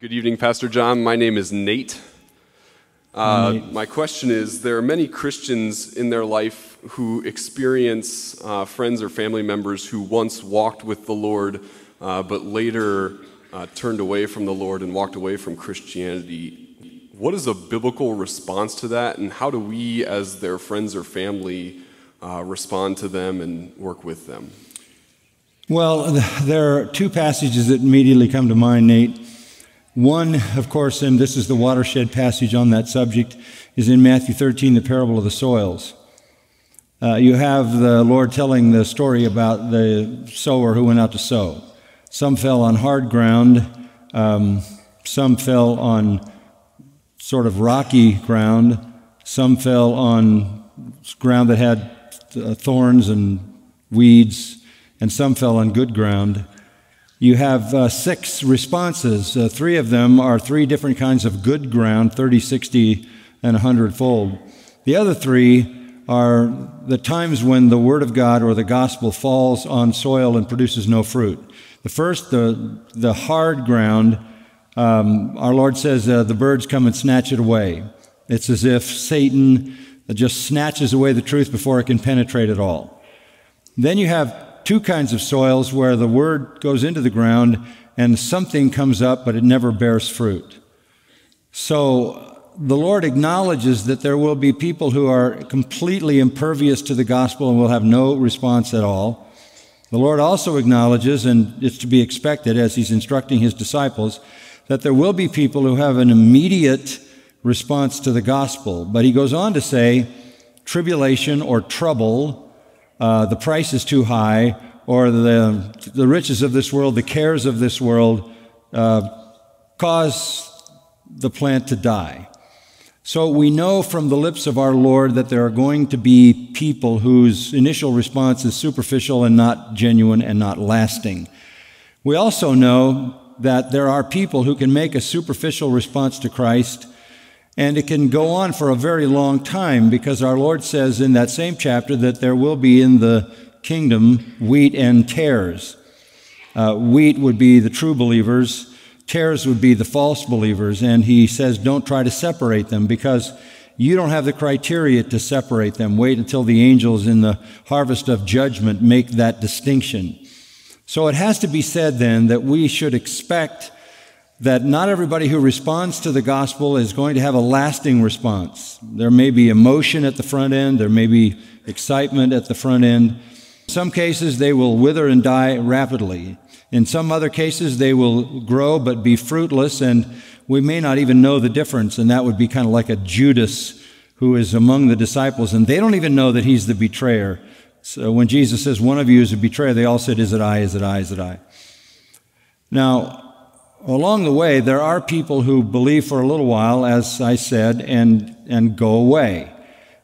Good evening, Pastor John. My name is Nate. Uh, my question is There are many Christians in their life who experience uh, friends or family members who once walked with the Lord, uh, but later uh, turned away from the Lord and walked away from Christianity. What is a biblical response to that, and how do we, as their friends or family, uh, respond to them and work with them? Well, there are two passages that immediately come to mind, Nate. One, of course, and this is the watershed passage on that subject, is in Matthew 13, the parable of the soils. Uh, you have the Lord telling the story about the sower who went out to sow. Some fell on hard ground, um, some fell on sort of rocky ground, some fell on ground that had uh, thorns and weeds, and some fell on good ground. You have uh, six responses. Uh, three of them are three different kinds of good ground 30, 60, and 100 fold. The other three are the times when the Word of God or the gospel falls on soil and produces no fruit. The first, the, the hard ground, um, our Lord says uh, the birds come and snatch it away. It's as if Satan just snatches away the truth before it can penetrate at all. Then you have two kinds of soils where the word goes into the ground and something comes up, but it never bears fruit. So the Lord acknowledges that there will be people who are completely impervious to the gospel and will have no response at all. The Lord also acknowledges, and it's to be expected as He's instructing His disciples, that there will be people who have an immediate response to the gospel. But He goes on to say, tribulation or trouble uh, the price is too high, or the, the riches of this world, the cares of this world, uh, cause the plant to die. So we know from the lips of our Lord that there are going to be people whose initial response is superficial and not genuine and not lasting. We also know that there are people who can make a superficial response to Christ and it can go on for a very long time because our Lord says in that same chapter that there will be in the kingdom wheat and tares. Uh, wheat would be the true believers, tares would be the false believers. And he says, don't try to separate them because you don't have the criteria to separate them. Wait until the angels in the harvest of judgment make that distinction. So it has to be said then that we should expect that not everybody who responds to the gospel is going to have a lasting response. There may be emotion at the front end, there may be excitement at the front end. In some cases, they will wither and die rapidly. In some other cases, they will grow but be fruitless, and we may not even know the difference, and that would be kind of like a Judas who is among the disciples, and they don't even know that he's the betrayer. So when Jesus says, One of you is a betrayer, they all said, Is it I? Is it I? Is it I? Now, along the way, there are people who believe for a little while, as I said, and, and go away.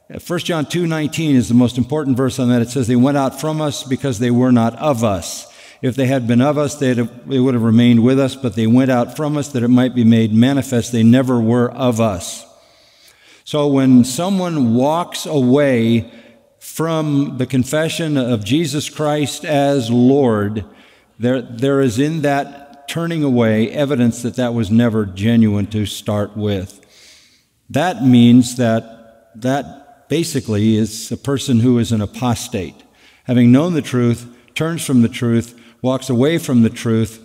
1 John 2:19 is the most important verse on that. It says, They went out from us because they were not of us. If they had been of us, they would have remained with us, but they went out from us that it might be made manifest they never were of us. So when someone walks away from the confession of Jesus Christ as Lord, there, there is in that turning away evidence that that was never genuine to start with. That means that that basically is a person who is an apostate. Having known the truth, turns from the truth, walks away from the truth.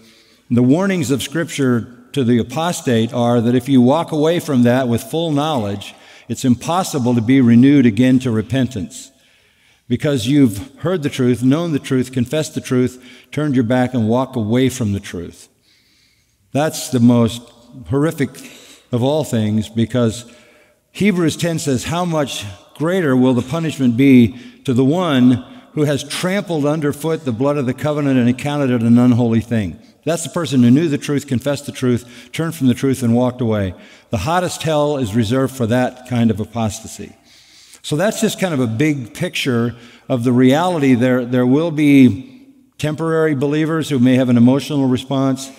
The warnings of Scripture to the apostate are that if you walk away from that with full knowledge, it's impossible to be renewed again to repentance because you've heard the truth, known the truth, confessed the truth, turned your back, and walk away from the truth. That's the most horrific of all things because Hebrews 10 says, How much greater will the punishment be to the one who has trampled underfoot the blood of the covenant and accounted it an unholy thing? That's the person who knew the truth, confessed the truth, turned from the truth, and walked away. The hottest hell is reserved for that kind of apostasy. So that's just kind of a big picture of the reality. There, there will be temporary believers who may have an emotional response.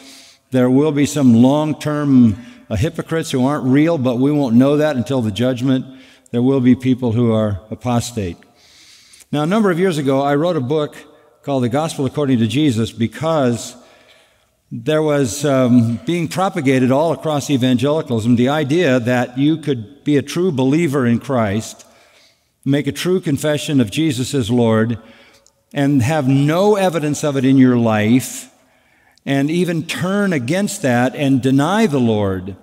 There will be some long term uh, hypocrites who aren't real, but we won't know that until the judgment. There will be people who are apostate. Now, a number of years ago, I wrote a book called The Gospel According to Jesus because there was um, being propagated all across evangelicalism the idea that you could be a true believer in Christ, make a true confession of Jesus as Lord, and have no evidence of it in your life, and even turn against that and deny the Lord.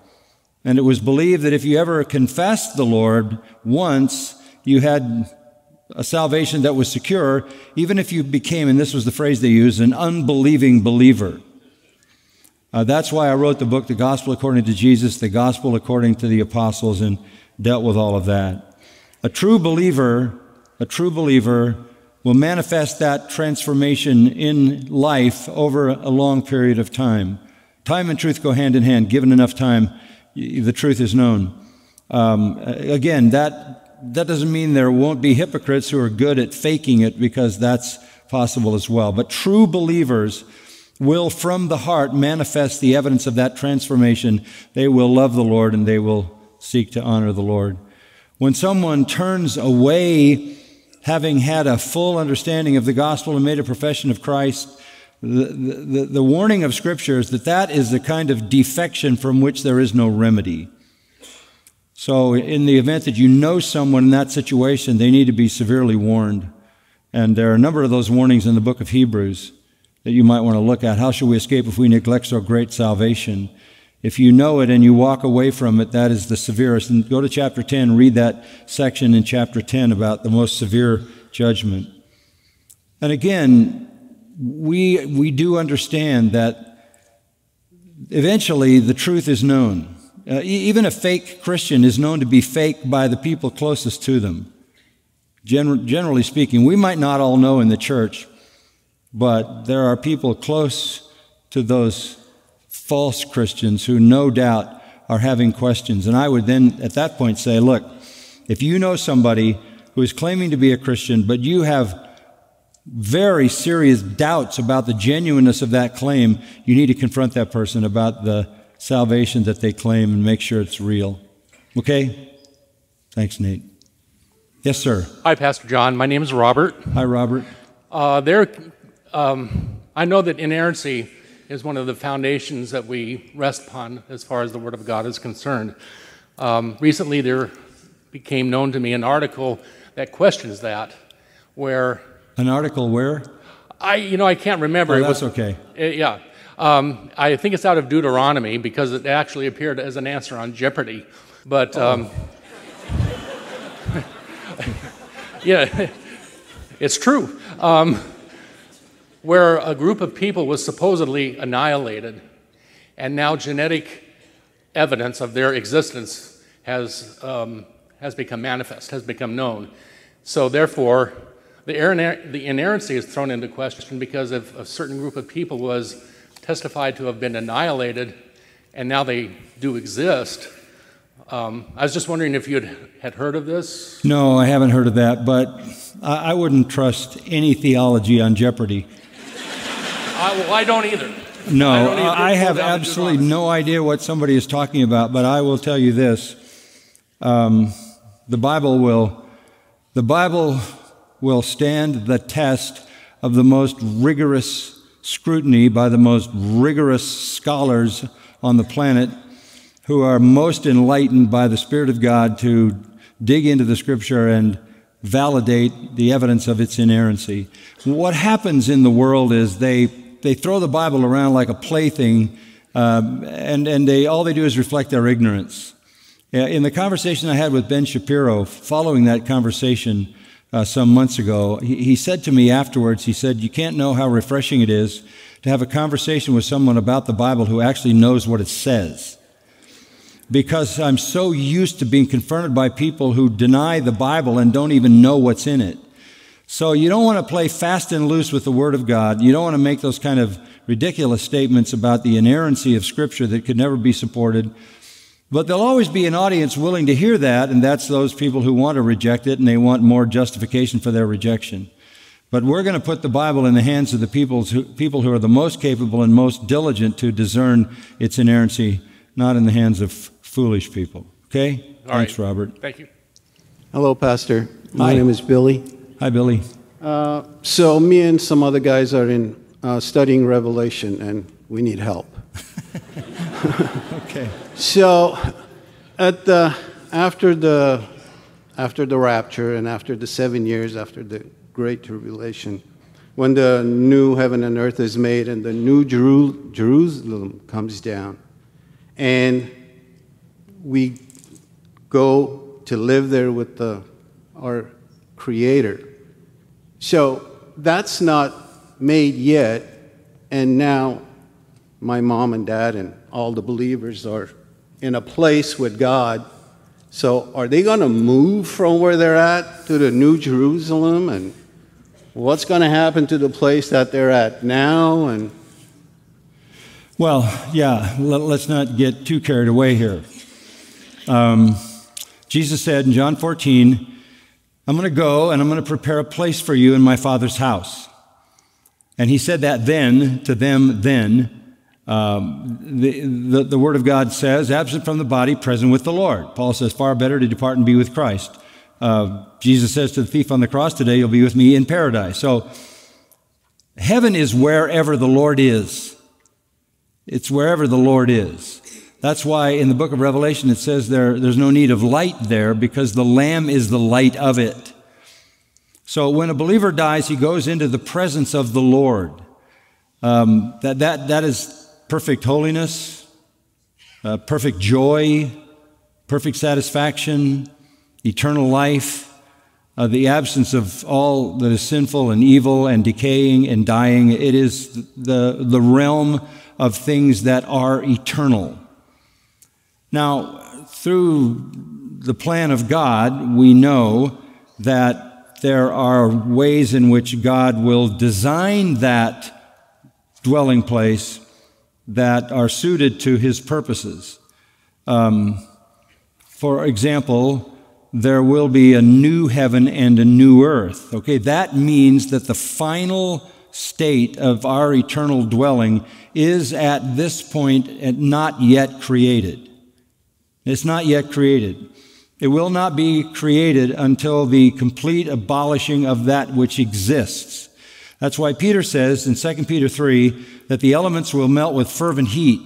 And it was believed that if you ever confessed the Lord once, you had a salvation that was secure, even if you became, and this was the phrase they used, an unbelieving believer. Uh, that's why I wrote the book, The Gospel According to Jesus, The Gospel According to the Apostles, and dealt with all of that. A true believer, a true believer will manifest that transformation in life over a long period of time. Time and truth go hand in hand. Given enough time, the truth is known. Um, again, that, that doesn't mean there won't be hypocrites who are good at faking it because that's possible as well. But true believers will from the heart manifest the evidence of that transformation. They will love the Lord and they will seek to honor the Lord. When someone turns away, having had a full understanding of the gospel and made a profession of Christ, the, the, the warning of Scripture is that that is the kind of defection from which there is no remedy. So, in the event that you know someone in that situation, they need to be severely warned. And there are a number of those warnings in the book of Hebrews that you might want to look at. How shall we escape if we neglect so great salvation? If you know it and you walk away from it, that is the severest. And go to chapter 10, read that section in chapter 10 about the most severe judgment. And again, we, we do understand that eventually the truth is known. Uh, even a fake Christian is known to be fake by the people closest to them. Gen- generally speaking, we might not all know in the church but there are people close to those false Christians who no doubt are having questions. And I would then at that point say, look, if you know somebody who is claiming to be a Christian, but you have very serious doubts about the genuineness of that claim, you need to confront that person about the salvation that they claim and make sure it's real. Okay? Thanks, Nate. Yes, sir. Hi, Pastor John. My name is Robert. Hi, Robert. Uh, there um, I know that inerrancy is one of the foundations that we rest upon as far as the Word of God is concerned. Um, recently, there became known to me an article that questions that, where an article where I, you know, I can't remember. Oh, that's it was, okay. It, yeah, um, I think it's out of Deuteronomy because it actually appeared as an answer on Jeopardy, but. Um, yeah, it's true. Where a group of people was supposedly annihilated, and now genetic evidence of their existence has, um, has become manifest, has become known. So, therefore, the, the inerrancy is thrown into question because if a certain group of people was testified to have been annihilated and now they do exist. Um, I was just wondering if you had, had heard of this? No, I haven't heard of that, but I, I wouldn't trust any theology on Jeopardy. I, well, I don't either. No, I, don't I have absolutely no idea what somebody is talking about, but I will tell you this. Um, the Bible will, the Bible will stand the test of the most rigorous scrutiny by the most rigorous scholars on the planet who are most enlightened by the Spirit of God to dig into the Scripture and validate the evidence of its inerrancy. What happens in the world is they they throw the Bible around like a plaything, um, and, and they, all they do is reflect their ignorance. In the conversation I had with Ben Shapiro, following that conversation uh, some months ago, he, he said to me afterwards, he said, You can't know how refreshing it is to have a conversation with someone about the Bible who actually knows what it says. Because I'm so used to being confronted by people who deny the Bible and don't even know what's in it. So you don't want to play fast and loose with the Word of God. You don't want to make those kind of ridiculous statements about the inerrancy of Scripture that could never be supported. But there'll always be an audience willing to hear that, and that's those people who want to reject it and they want more justification for their rejection. But we're going to put the Bible in the hands of the people who, people who are the most capable and most diligent to discern its inerrancy, not in the hands of foolish people. Okay? All Thanks, right. Robert. Thank you. Hello, Pastor. My Hi. name is Billy. Hi, Billy. Uh, so me and some other guys are in uh, studying Revelation, and we need help. okay. So, at the, after, the, after the rapture and after the seven years after the Great Tribulation, when the new heaven and earth is made and the new Jeru- Jerusalem comes down, and we go to live there with the, our Creator. So that's not made yet, and now my mom and dad and all the believers are in a place with God. So are they going to move from where they're at to the New Jerusalem and what's going to happen to the place that they're at now and well yeah let, us not get too carried away here um, jesus said in john 14 i'm going to go and i'm going to prepare a place for you in my father's house and he said that then to them then um, the, the, the word of god says absent from the body present with the lord paul says far better to depart and be with christ uh, Jesus says to the thief on the cross, Today you'll be with me in paradise. So, heaven is wherever the Lord is. It's wherever the Lord is. That's why in the book of Revelation it says there, there's no need of light there because the Lamb is the light of it. So when a believer dies, he goes into the presence of the Lord. Um, that, that, that is perfect holiness, uh, perfect joy, perfect satisfaction, eternal life, uh, the absence of all that is sinful and evil and decaying and dying. It is the, the realm of things that are eternal. Now, through the plan of God, we know that there are ways in which God will design that dwelling place that are suited to his purposes. Um, for example, there will be a new heaven and a new earth. Okay, that means that the final state of our eternal dwelling is at this point not yet created. It's not yet created. It will not be created until the complete abolishing of that which exists. That's why Peter says in 2 Peter 3 that the elements will melt with fervent heat.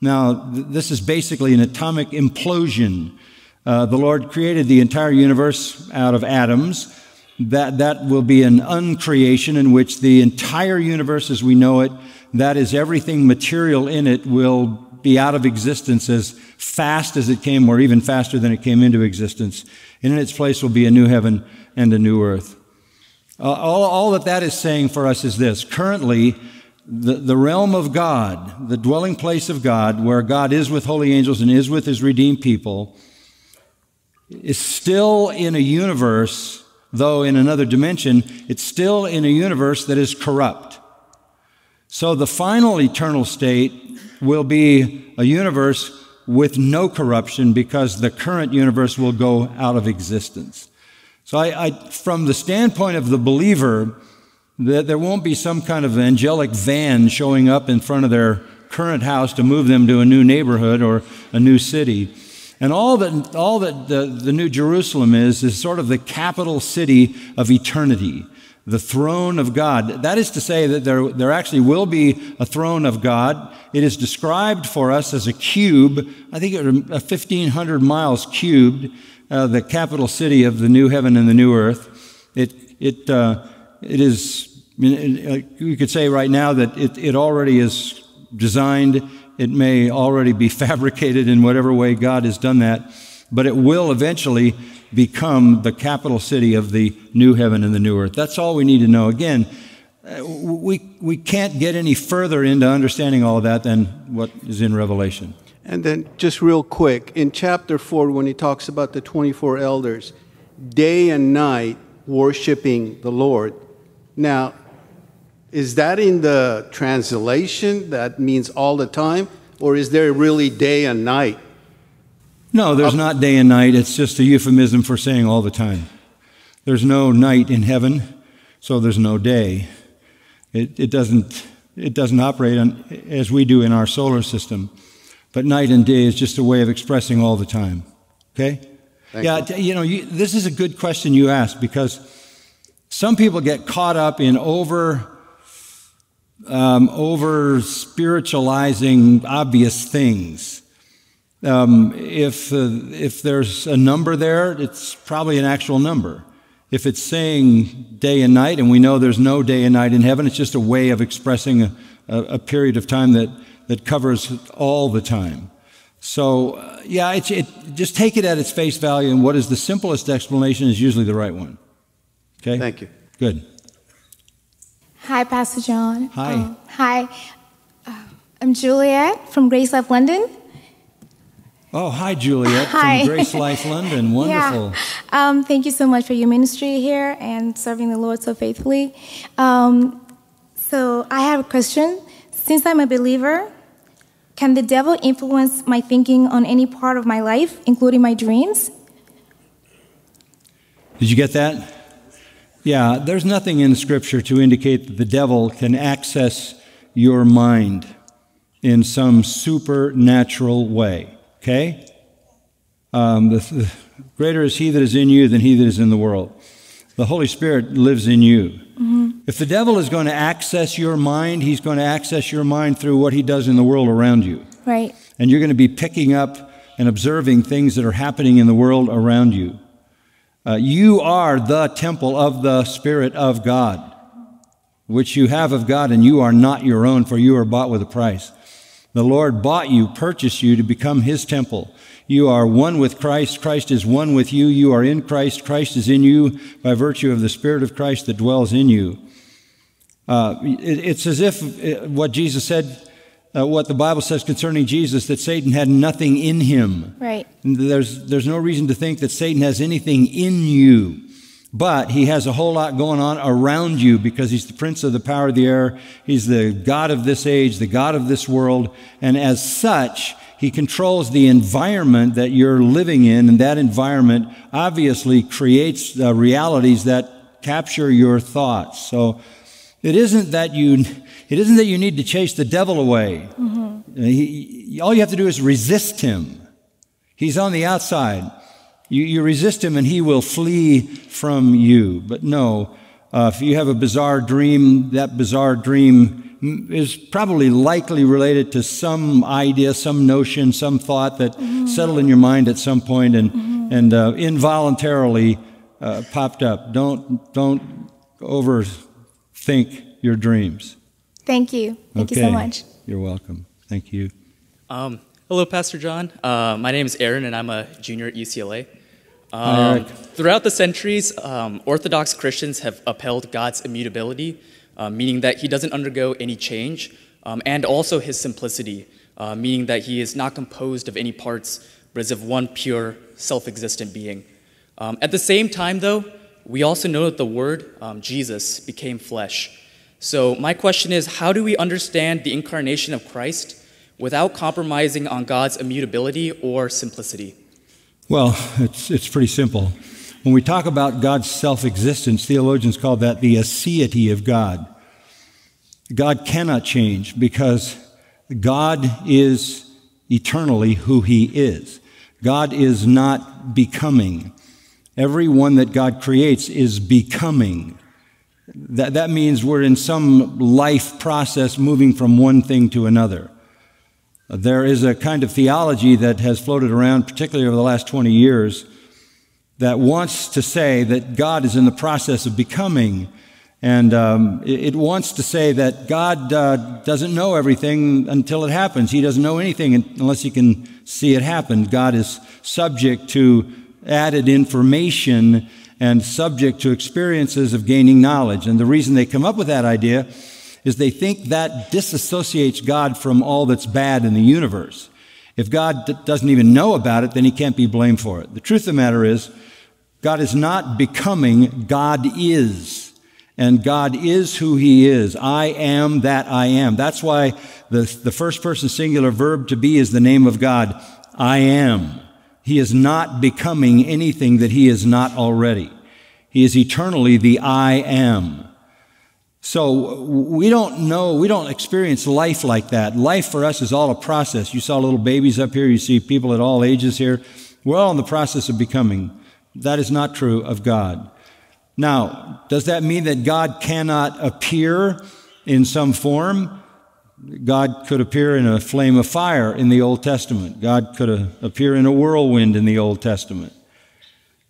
Now, this is basically an atomic implosion uh, the Lord created the entire universe out of atoms. That, that will be an uncreation in which the entire universe as we know it, that is, everything material in it, will be out of existence as fast as it came, or even faster than it came into existence. And in its place will be a new heaven and a new earth. Uh, all, all that that is saying for us is this. Currently, the, the realm of God, the dwelling place of God, where God is with holy angels and is with his redeemed people, is still in a universe, though in another dimension, it's still in a universe that is corrupt. So the final eternal state will be a universe with no corruption because the current universe will go out of existence. So I, I, from the standpoint of the believer, that there won't be some kind of angelic van showing up in front of their current house to move them to a new neighborhood or a new city. And all that, all that the, the New Jerusalem is, is sort of the capital city of eternity, the throne of God. That is to say that there, there actually will be a throne of God. It is described for us as a cube, I think it was 1,500 miles cubed, uh, the capital city of the new heaven and the new earth. It, it, uh, it is, you could say right now that it, it already is designed it may already be fabricated in whatever way God has done that, but it will eventually become the capital city of the new heaven and the new earth. That's all we need to know. Again, uh, we, we can't get any further into understanding all of that than what is in Revelation. And then, just real quick, in chapter 4, when he talks about the 24 elders, day and night worshiping the Lord. Now, is that in the translation that means all the time? Or is there really day and night? No, there's not day and night. It's just a euphemism for saying all the time. There's no night in heaven, so there's no day. It, it, doesn't, it doesn't operate on, as we do in our solar system. But night and day is just a way of expressing all the time. Okay? Thank yeah, you, you know, you, this is a good question you ask because some people get caught up in over um, over spiritualizing obvious things. Um, if, uh, if there's a number there, it's probably an actual number. If it's saying day and night, and we know there's no day and night in heaven, it's just a way of expressing a, a, a period of time that, that covers all the time. So, uh, yeah, it, it, just take it at its face value, and what is the simplest explanation is usually the right one. Okay? Thank you. Good. Hi, Pastor John. Hi. Um, hi. Uh, I'm Juliet from Grace Life London. Oh, hi, Juliet Hi. from Grace Life London. Wonderful. Yeah. Um, thank you so much for your ministry here and serving the Lord so faithfully. Um, so, I have a question. Since I'm a believer, can the devil influence my thinking on any part of my life, including my dreams? Did you get that? Yeah, there's nothing in Scripture to indicate that the devil can access your mind in some supernatural way. Okay? Um, the, the greater is he that is in you than he that is in the world. The Holy Spirit lives in you. If the devil is going to access your mind, he's going to access your mind through what he does in the world around you. Right. And you're going to be picking up and observing things that are happening in the world around you. Uh, you are the temple of the Spirit of God, which you have of God, and you are not your own, for you are bought with a price. The Lord bought you, purchased you to become His temple. You are one with Christ. Christ is one with you. You are in Christ. Christ is in you by virtue of the Spirit of Christ that dwells in you. Uh, it, it's as if uh, what Jesus said, uh, what the Bible says concerning Jesus, that Satan had nothing in him. Right. There's, there's no reason to think that Satan has anything in you, but he has a whole lot going on around you because he's the prince of the power of the air. He's the God of this age, the God of this world. And as such, he controls the environment that you're living in, and that environment obviously creates uh, realities that capture your thoughts. So it isn't that you, it isn't that you need to chase the devil away. Mm-hmm. He, all you have to do is resist him. He's on the outside. You, you resist him and he will flee from you. But no, uh, if you have a bizarre dream, that bizarre dream is probably likely related to some idea, some notion, some thought that mm-hmm. settled in your mind at some point and, mm-hmm. and uh, involuntarily uh, popped up. Don't, don't overthink your dreams. Thank you. Thank okay. you so much. You're welcome. Thank you. Um, hello, Pastor John. Uh, my name is Aaron, and I'm a junior at UCLA. Um, Throughout the centuries, um, Orthodox Christians have upheld God's immutability, uh, meaning that He doesn't undergo any change, um, and also His simplicity, uh, meaning that He is not composed of any parts, but is of one pure, self existent being. Um, at the same time, though, we also know that the Word, um, Jesus, became flesh. So, my question is how do we understand the incarnation of Christ without compromising on God's immutability or simplicity? Well, it's, it's pretty simple. When we talk about God's self existence, theologians call that the aseity of God. God cannot change because God is eternally who He is. God is not becoming. Everyone that God creates is becoming. That, that means we're in some life process moving from one thing to another. There is a kind of theology that has floated around, particularly over the last 20 years, that wants to say that God is in the process of becoming. And um, it, wants to say that God uh, doesn't know everything until it happens. He doesn't know anything unless he can see it happen. God is subject to added information and subject to experiences of gaining knowledge. And the reason they come up with that idea is they think that disassociates God from all that's bad in the universe. If God doesn't even know about it, then he can't be blamed for it. The truth of the matter is, God is not becoming, God is. And God is who he is. I am that I am. That's why the, the first person singular verb to be is the name of God. I am. He is not becoming anything that he is not already. He is eternally the I am. So we don't know, we don't experience life like that. Life for us is all a process. You saw little babies up here, you see people at all ages here. We're all in the process of becoming. That is not true of God. Now, does that mean that God cannot appear in some form. God could appear in a flame of fire in the Old Testament. God could appear in a whirlwind in the Old Testament.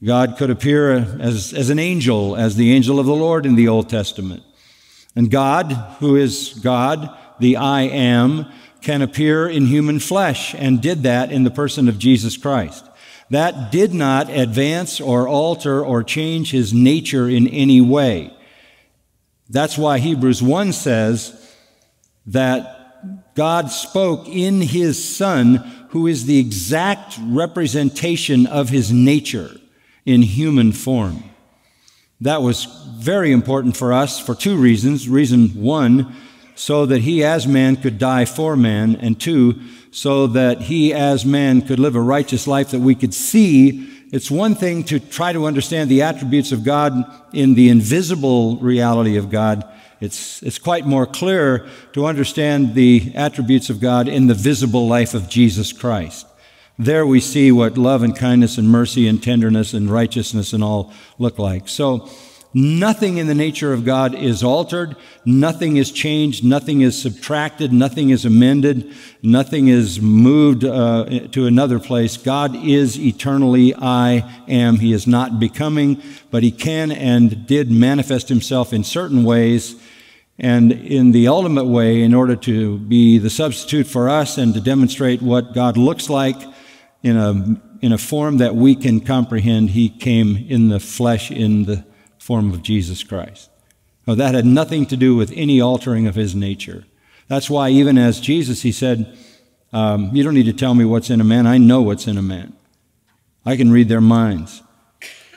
God could appear as, as an angel, as the angel of the Lord in the Old Testament. And God, who is God, the I am, can appear in human flesh and did that in the person of Jesus Christ. That did not advance or alter or change his nature in any way. That's why Hebrews 1 says that God spoke in his Son, who is the exact representation of his nature in human form. That was very important for us for two reasons. Reason one, so that he as man could die for man, and two, so that he as man could live a righteous life that we could see. It's one thing to try to understand the attributes of God in the invisible reality of God. It's, it's quite more clear to understand the attributes of God in the visible life of Jesus Christ. There we see what love and kindness and mercy and tenderness and righteousness and all look like. So, Nothing in the nature of God is altered. Nothing is changed. Nothing is subtracted. Nothing is amended. Nothing is moved uh, to another place. God is eternally I am. He is not becoming, but He can and did manifest Himself in certain ways and in the ultimate way in order to be the substitute for us and to demonstrate what God looks like in a, in a form that we can comprehend. He came in the flesh in the form of Jesus Christ. Now, that had nothing to do with any altering of his nature. That's why, even as Jesus, he said, um, You don't need to tell me what's in a man. I know what's in a man. I can read their minds.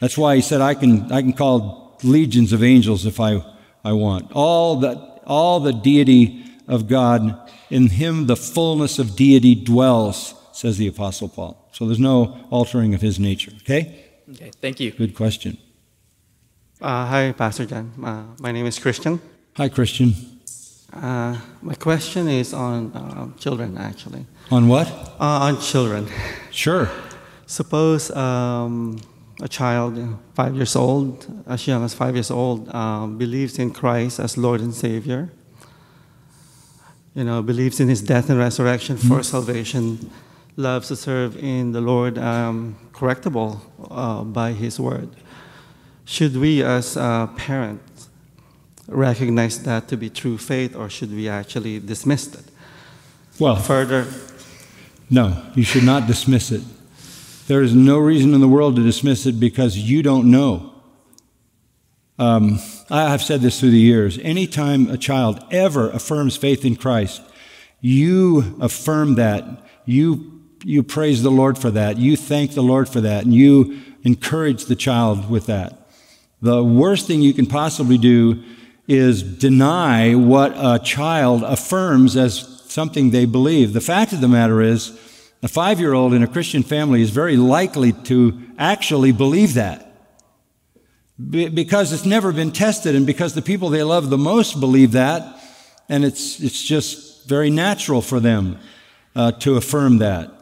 That's why he said, I can, I can call legions of angels if I, I want. All the, all the deity of God, in him the fullness of deity dwells, says the Apostle Paul. So there's no altering of his nature. Okay? Okay, thank you. Good question. Uh, hi, Pastor John. Uh, my name is Christian. Hi, Christian. Uh, my question is on uh, children, actually. On what? Uh, on children. Sure. Suppose um, a child, five years old, as young as five years old, um, believes in Christ as Lord and Savior. You know, believes in His death and resurrection mm-hmm. for salvation. Loves to serve in the Lord, um, correctable uh, by His word should we, as parents, recognize that to be true faith, or should we actually dismiss it? Well, further. No, you should not dismiss it. There is no reason in the world to dismiss it because you don't know. Um, I have said this through the years. Anytime a child ever affirms faith in Christ, you affirm that. You, you praise the Lord for that. You thank the Lord for that. And you encourage the child with that. The worst thing you can possibly do is deny what a child affirms as something they believe. The fact of the matter is, a five year old in a Christian family is very likely to actually believe that. because it's never been tested and because the people they love the most believe that, and it's, it's just very natural for them uh, to affirm that.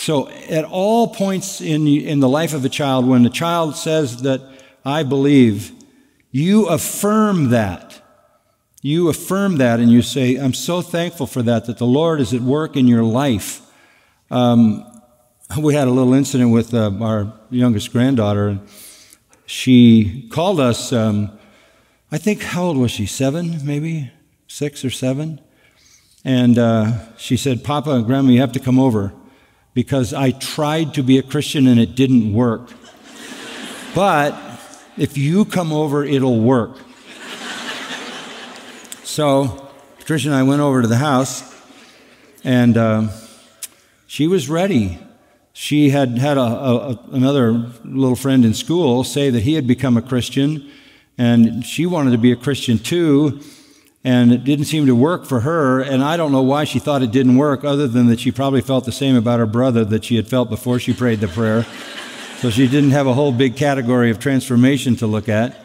So, at all points in, in the life of a child, when the child says that I believe, you affirm that. You affirm that and you say, I'm so thankful for that, that the Lord is at work in your life. Um, we had a little incident with uh, our youngest granddaughter, and she called us. Um, I think, how old was she? Seven, maybe? Six or seven? And uh, she said, Papa and Grandma, you have to come over because I tried to be a Christian and it didn't work. but if you come over, it'll work. so, Patricia and I went over to the house, and uh, she was ready. She had had a, a, another little friend in school say that he had become a Christian, and she wanted to be a Christian too and it didn't seem to work for her. And I don't know why she thought it didn't work, other than that she probably felt the same about her brother that she had felt before she prayed the prayer. So she didn't have a whole big category of transformation to look at.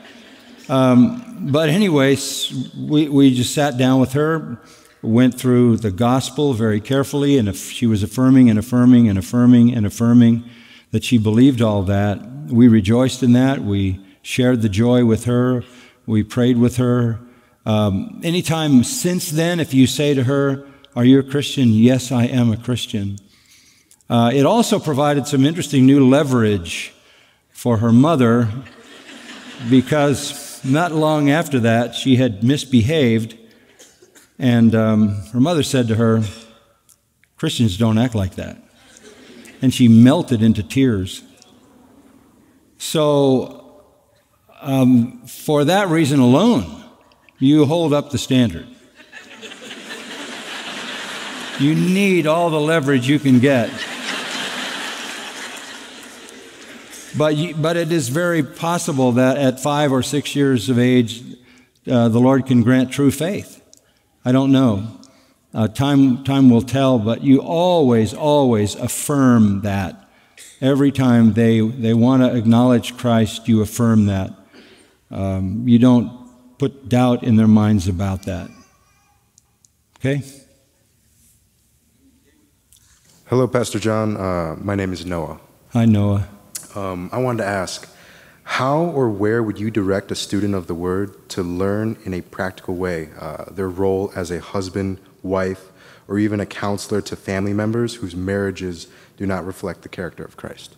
Um, but, anyways, we, we just sat down with her, went through the gospel very carefully, and if she was affirming and affirming and affirming and affirming that she believed all that. We rejoiced in that. We shared the joy with her. We prayed with her. Um, anytime since then, if you say to her, Are you a Christian? Yes, I am a Christian. Uh, it also provided some interesting new leverage for her mother because not long after that, she had misbehaved, and um, her mother said to her, Christians don't act like that. And she melted into tears. So, um, for that reason alone, you hold up the standard. You need all the leverage you can get. But, you, but it is very possible that at five or six years of age, uh, the Lord can grant true faith. I don't know. Uh, time, time will tell, but you always, always affirm that. Every time they, they want to acknowledge Christ, you affirm that. Um, you don't put doubt in their minds about that. Okay? Hello, Pastor John. Uh, my name is Noah. Hi, Noah. Um, I wanted to ask how or where would you direct a student of the Word to learn in a practical way uh, their role as a husband, wife, or even a counselor to family members whose marriages do not reflect the character of Christ?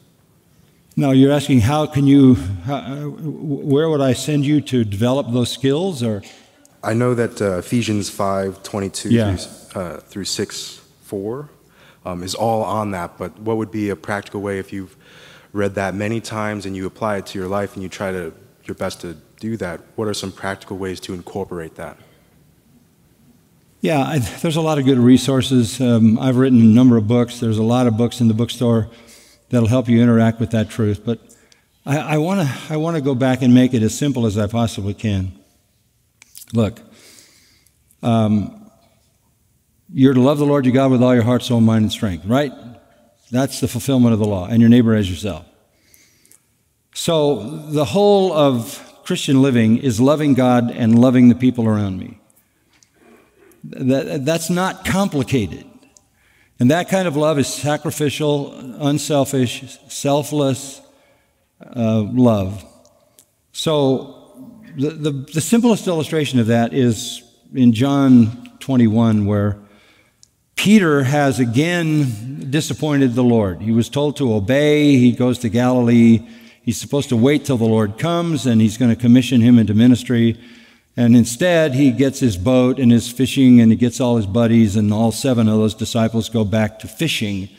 No, you're asking how can you, how, where would I send you to develop those skills, or? I know that uh, Ephesians 5 22 yeah. through, uh, through 6 4 um, is all on that, but what would be a practical way if you've read that many times and you apply it to your life and you try to your best to do that, what are some practical ways to incorporate that? Yeah, I, there's a lot of good resources. Um, I've written a number of books. There's a lot of books in the bookstore that'll help you interact with that truth. But I want to I want to go back and make it as simple as I possibly can. Look, um, you're to love the Lord your God with all your heart, soul, mind, and strength, right? That's the fulfillment of the law, and your neighbor as yourself. So, the whole of Christian living is loving God and loving the people around me. That, that's not complicated. And that kind of love is sacrificial, unselfish, selfless uh, love. So, the, the, the simplest illustration of that is in John 21, where Peter has again disappointed the Lord. He was told to obey. He goes to Galilee. He's supposed to wait till the Lord comes and he's going to commission him into ministry. And instead, he gets his boat and is fishing and he gets all his buddies, and all seven of those disciples go back to fishing.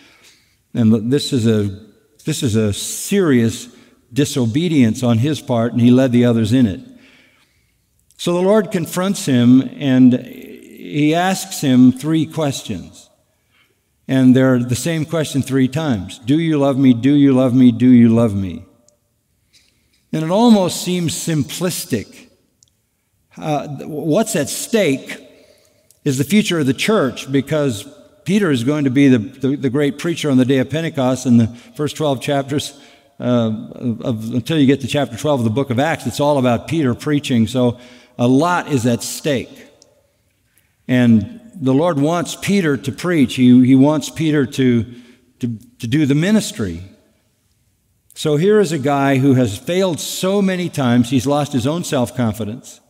And this is a, this is a serious disobedience on his part, and he led the others in it. So the Lord confronts him and he asks him three questions. And they're the same question three times Do you love me? Do you love me? Do you love me? And it almost seems simplistic. Uh, what's at stake is the future of the church because Peter is going to be the, the, the great preacher on the day of Pentecost in the first 12 chapters. Uh, of, until you get to chapter 12 of the book of Acts, it's all about Peter preaching. So a lot is at stake. And the Lord wants Peter to preach, He, he wants Peter to, to, to do the ministry. So here is a guy who has failed so many times, he's lost his own self confidence.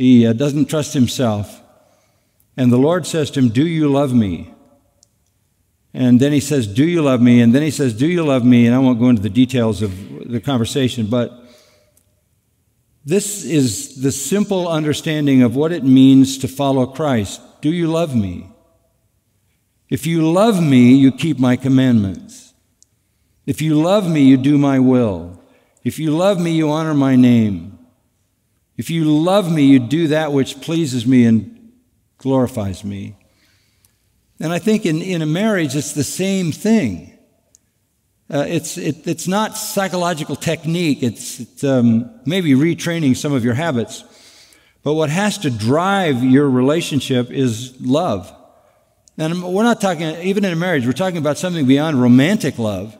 He uh, doesn't trust himself. And the Lord says to him, Do you love me? And then he says, Do you love me? And then he says, Do you love me? And I won't go into the details of the conversation, but this is the simple understanding of what it means to follow Christ. Do you love me? If you love me, you keep my commandments. If you love me, you do my will. If you love me, you honor my name. If you love me, you do that which pleases me and glorifies me. And I think in, in a marriage, it's the same thing. Uh, it's, it, it's not psychological technique, it's, it's um, maybe retraining some of your habits. But what has to drive your relationship is love. And we're not talking, even in a marriage, we're talking about something beyond romantic love.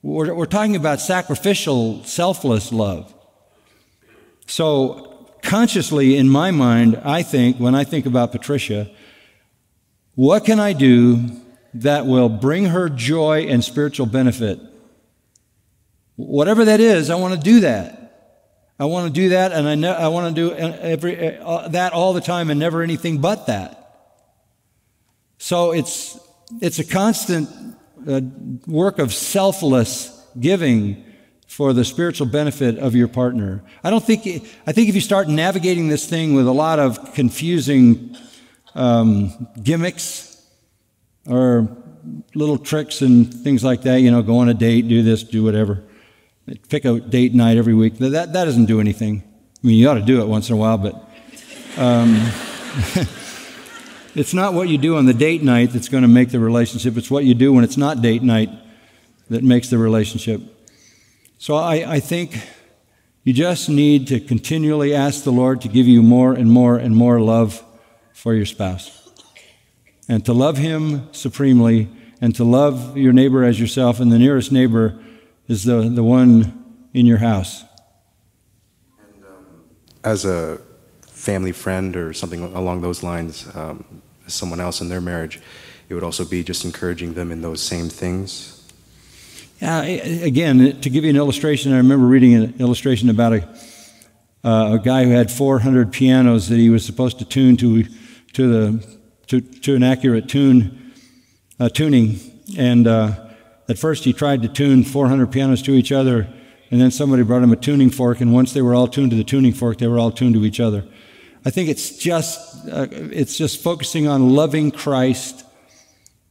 We're, we're talking about sacrificial, selfless love. So, consciously, in my mind, I think, when I think about Patricia, what can I do that will bring her joy and spiritual benefit. Whatever that is, I want to do that. I want to do that, and I, ne- I want to do every, uh, that all the time and never anything but that. So it's, it's a constant uh, work of selfless giving for the spiritual benefit of your partner. I don't think, I think if you start navigating this thing with a lot of confusing um, gimmicks or little tricks and things like that, you know, go on a date, do this, do whatever, pick a date night every week, that, that doesn't do anything. I mean, you ought to do it once in a while, but um, it's not what you do on the date night that's going to make the relationship. It's what you do when it's not date night that makes the relationship. So I, I think you just need to continually ask the Lord to give you more and more and more love for your spouse. And to love Him supremely and to love your neighbor as yourself. And the nearest neighbor is the, the one in your house. And, um, as a family friend or something along those lines, um, someone else in their marriage, it would also be just encouraging them in those same things uh, again, to give you an illustration, I remember reading an illustration about a, uh, a guy who had 400 pianos that he was supposed to tune to, to, the, to, to an accurate tune, uh, tuning. And uh, at first he tried to tune 400 pianos to each other, and then somebody brought him a tuning fork, and once they were all tuned to the tuning fork, they were all tuned to each other. I think it's just, uh, it's just focusing on loving Christ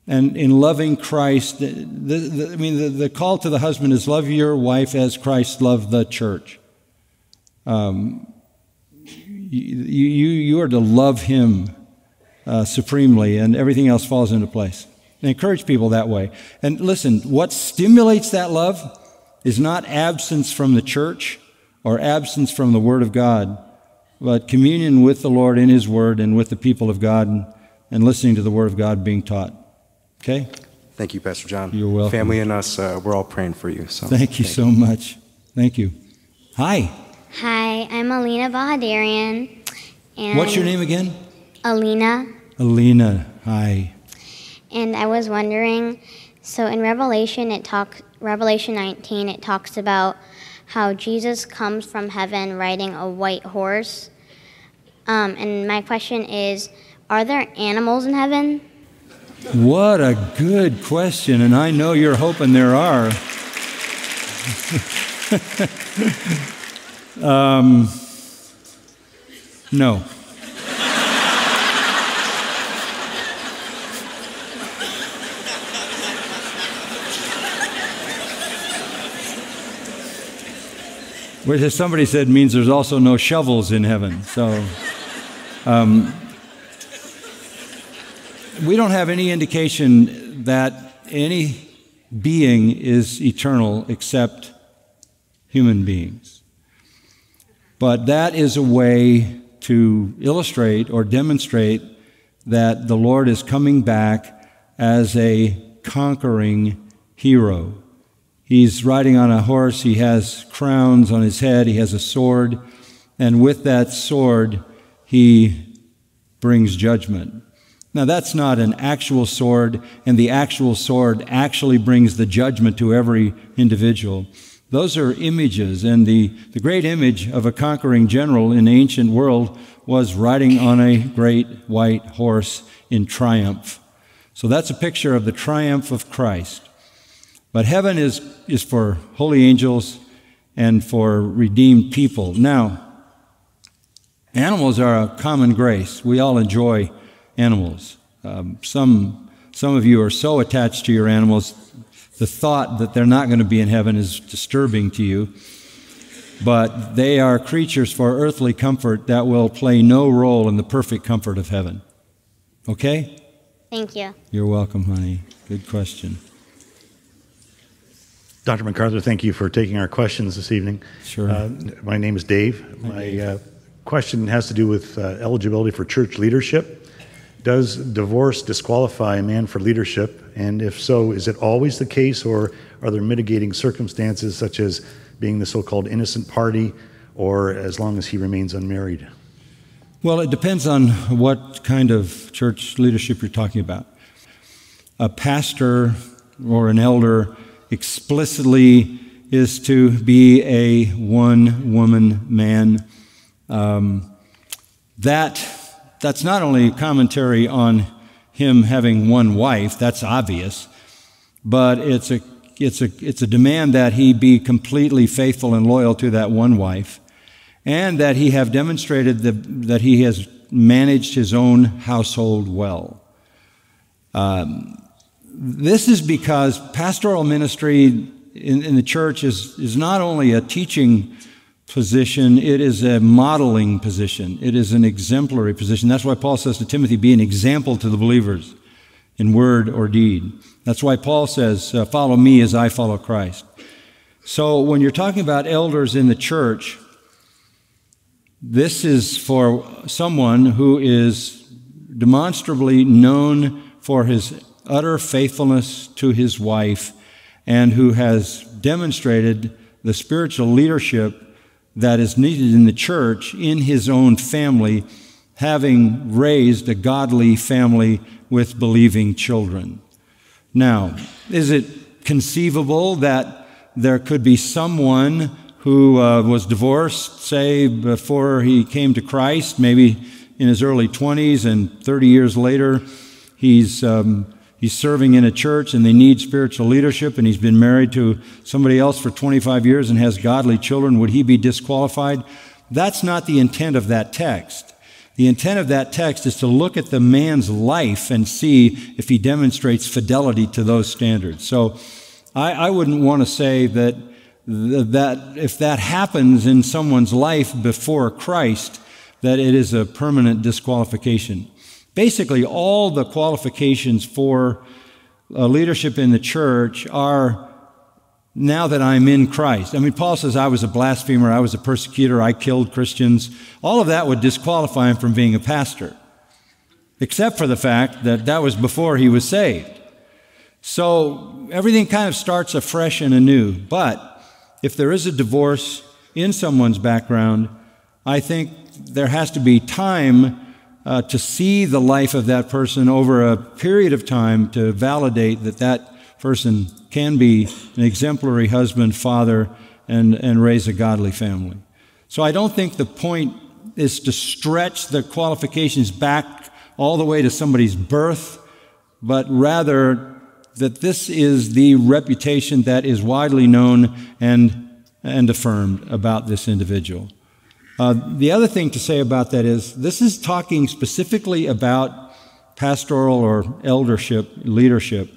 and in loving Christ, the, the, I mean, the, the, call to the husband is love your wife as Christ loved the church. Um, you, you, you are to love him uh, supremely, and everything else falls into place. And encourage people that way. And listen, what stimulates that love is not absence from the church or absence from the Word of God, but communion with the Lord in His Word and with the people of God and, and listening to the Word of God being taught. Okay? Thank you, Pastor John. You're welcome. Family and us, uh, we're all praying for you. So thank you thank so you. much. Thank you. Hi. Hi, I'm Alina Bahadarian. And What's your name again? Alina. Alina. Hi. And I was wondering, so in Revelation, it talks Revelation 19. It talks about how Jesus comes from heaven riding a white horse. Um, and my question is, are there animals in heaven? What a good question, and I know you're hoping there are. um, no. Which, somebody said, means there's also no shovels in heaven. So, um, we don't have any indication that any being is eternal except human beings. But that is a way to illustrate or demonstrate that the Lord is coming back as a conquering hero. He's riding on a horse, he has crowns on his head, he has a sword, and with that sword, he brings judgment. Now, that's not an actual sword, and the actual sword actually brings the judgment to every individual. Those are images, and the, the great image of a conquering general in the ancient world was riding on a great white horse in triumph. So that's a picture of the triumph of Christ. But heaven is, is for holy angels and for redeemed people. Now, animals are a common grace. We all enjoy animals. Um, some, some of you are so attached to your animals, the thought that they're not going to be in heaven is disturbing to you. But they are creatures for earthly comfort that will play no role in the perfect comfort of heaven. Okay? Thank you. You're welcome, honey. Good question. Dr. MacArthur, thank you for taking our questions this evening. Sure. Uh, my name is Dave. My uh, question has to do with uh, eligibility for church leadership. Does divorce disqualify a man for leadership? And if so, is it always the case, or are there mitigating circumstances such as being the so called innocent party, or as long as he remains unmarried? Well, it depends on what kind of church leadership you're talking about. A pastor or an elder explicitly is to be a one woman man. Um, that, that's not only commentary on him having one wife, that's obvious, but it's a, it's, a, it's a demand that he be completely faithful and loyal to that one wife, and that he have demonstrated the, that he has managed his own household well. Um, this is because pastoral ministry in, in the church is, is not only a teaching position, it is a modeling position. It is an exemplary position. That's why Paul says to Timothy, be an example to the believers in word or deed. That's why Paul says, uh, follow me as I follow Christ. So when you're talking about elders in the church, this is for someone who is demonstrably known for his utter faithfulness to his wife and who has demonstrated the spiritual leadership that is needed in the church in his own family, having raised a godly family with believing children. Now, is it conceivable that there could be someone who uh, was divorced, say, before he came to Christ, maybe in his early 20s, and 30 years later, he's um, he's serving in a church and they need spiritual leadership and he's been married to somebody else for 25 years and has godly children, would he be disqualified? That's not the intent of that text. The intent of that text is to look at the man's life and see if he demonstrates fidelity to those standards. So I, I wouldn't want to say that, that if that happens in someone's life before Christ, that it is a permanent disqualification basically all the qualifications for uh, leadership in the church are now that I'm in Christ. I mean, Paul says, I was a blasphemer, I was a persecutor, I killed Christians. All of that would disqualify him from being a pastor, except for the fact that that was before he was saved. So everything kind of starts afresh and anew. But if there is a divorce in someone's background, I think there has to be time uh, to see the life of that person over a period of time to validate that that person can be an exemplary husband, father, and, and raise a godly family. So I don't think the point is to stretch the qualifications back all the way to somebody's birth, but rather that this is the reputation that is widely known and, and affirmed about this individual. Uh, the other thing to say about that is this is talking specifically about pastoral or eldership, leadership.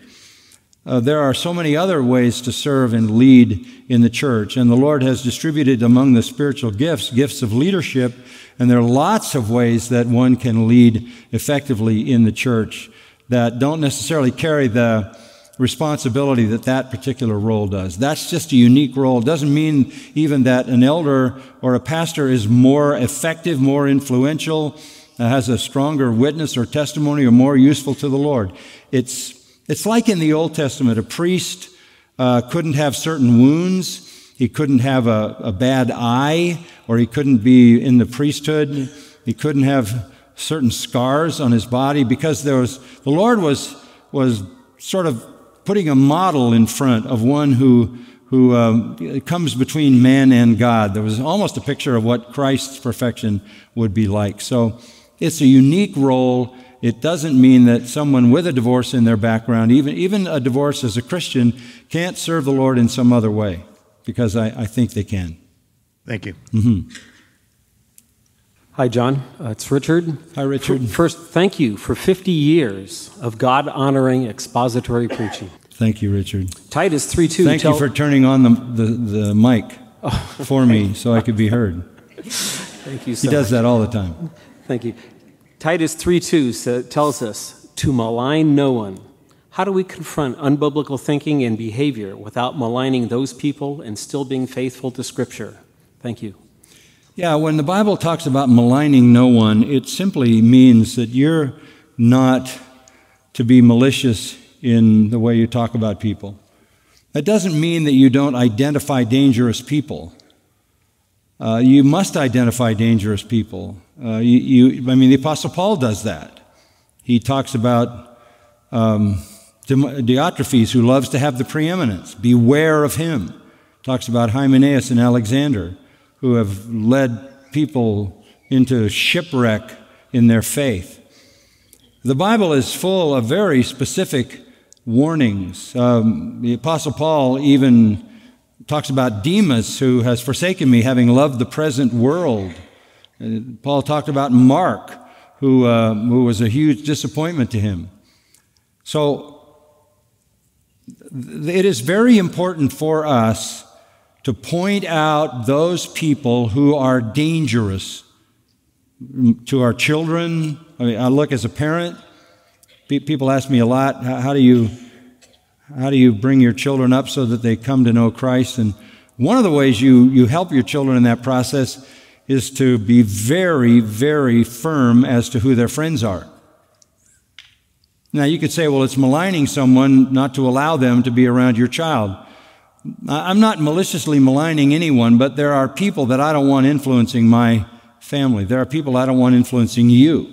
Uh, there are so many other ways to serve and lead in the church, and the Lord has distributed among the spiritual gifts gifts of leadership, and there are lots of ways that one can lead effectively in the church that don't necessarily carry the responsibility that that particular role does. That's just a unique role. It doesn't mean even that an elder or a pastor is more effective, more influential, uh, has a stronger witness or testimony, or more useful to the Lord. It's, it's like in the Old Testament, a priest uh, couldn't have certain wounds. He couldn't have a, a bad eye, or he couldn't be in the priesthood. He couldn't have certain scars on his body because there was, the Lord was, was sort of putting a model in front of one who, who um, comes between man and God. There was almost a picture of what Christ's perfection would be like. So it's a unique role. It doesn't mean that someone with a divorce in their background, even, even a divorce as a Christian, can't serve the Lord in some other way, because I, I think they can. Thank you. Mm-hmm. Hi, John. Uh, it's Richard. Hi, Richard. First, thank you for 50 years of God honoring expository preaching. Thank you, Richard. Titus 3 2. Thank tell- you for turning on the, the, the mic oh, for me so I could be heard. Thank you so He does much. that all the time. Thank you. Titus 3 2 tells us to malign no one. How do we confront unbiblical thinking and behavior without maligning those people and still being faithful to Scripture? Thank you. Yeah, when the Bible talks about maligning no one, it simply means that you're not to be malicious in the way you talk about people. That doesn't mean that you don't identify dangerous people. Uh, you must identify dangerous people. Uh, you, you, I mean, the Apostle Paul does that. He talks about um, Diotrephes, who loves to have the preeminence. Beware of him. talks about Hymenaeus and Alexander, who have led people into shipwreck in their faith. The Bible is full of very specific warnings. Um, the Apostle Paul even talks about Demas, who has forsaken me, having loved the present world. Uh, Paul talked about Mark, who, uh, who was a huge disappointment to him. So it is very important for us to point out those people who are dangerous to our children. I mean, I look as a parent. People ask me a lot, how do you how do you bring your children up so that they come to know Christ? And one of the ways you, you help your children in that process is to be very, very firm as to who their friends are. Now, you could say, well, it's maligning someone not to allow them to be around your child. I'm not maliciously maligning anyone, but there are people that I don't want influencing my family. There are people I don't want influencing you.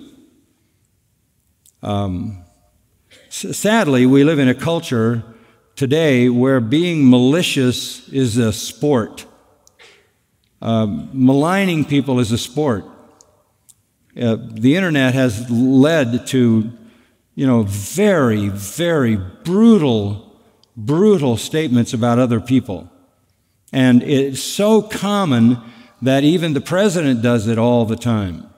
Um, sadly, we live in a culture today where being malicious is a sport. Um, maligning people is a sport. Uh, the internet has led to you know, very, very brutal, brutal statements about other people. And it's so common that even the president does it all the time.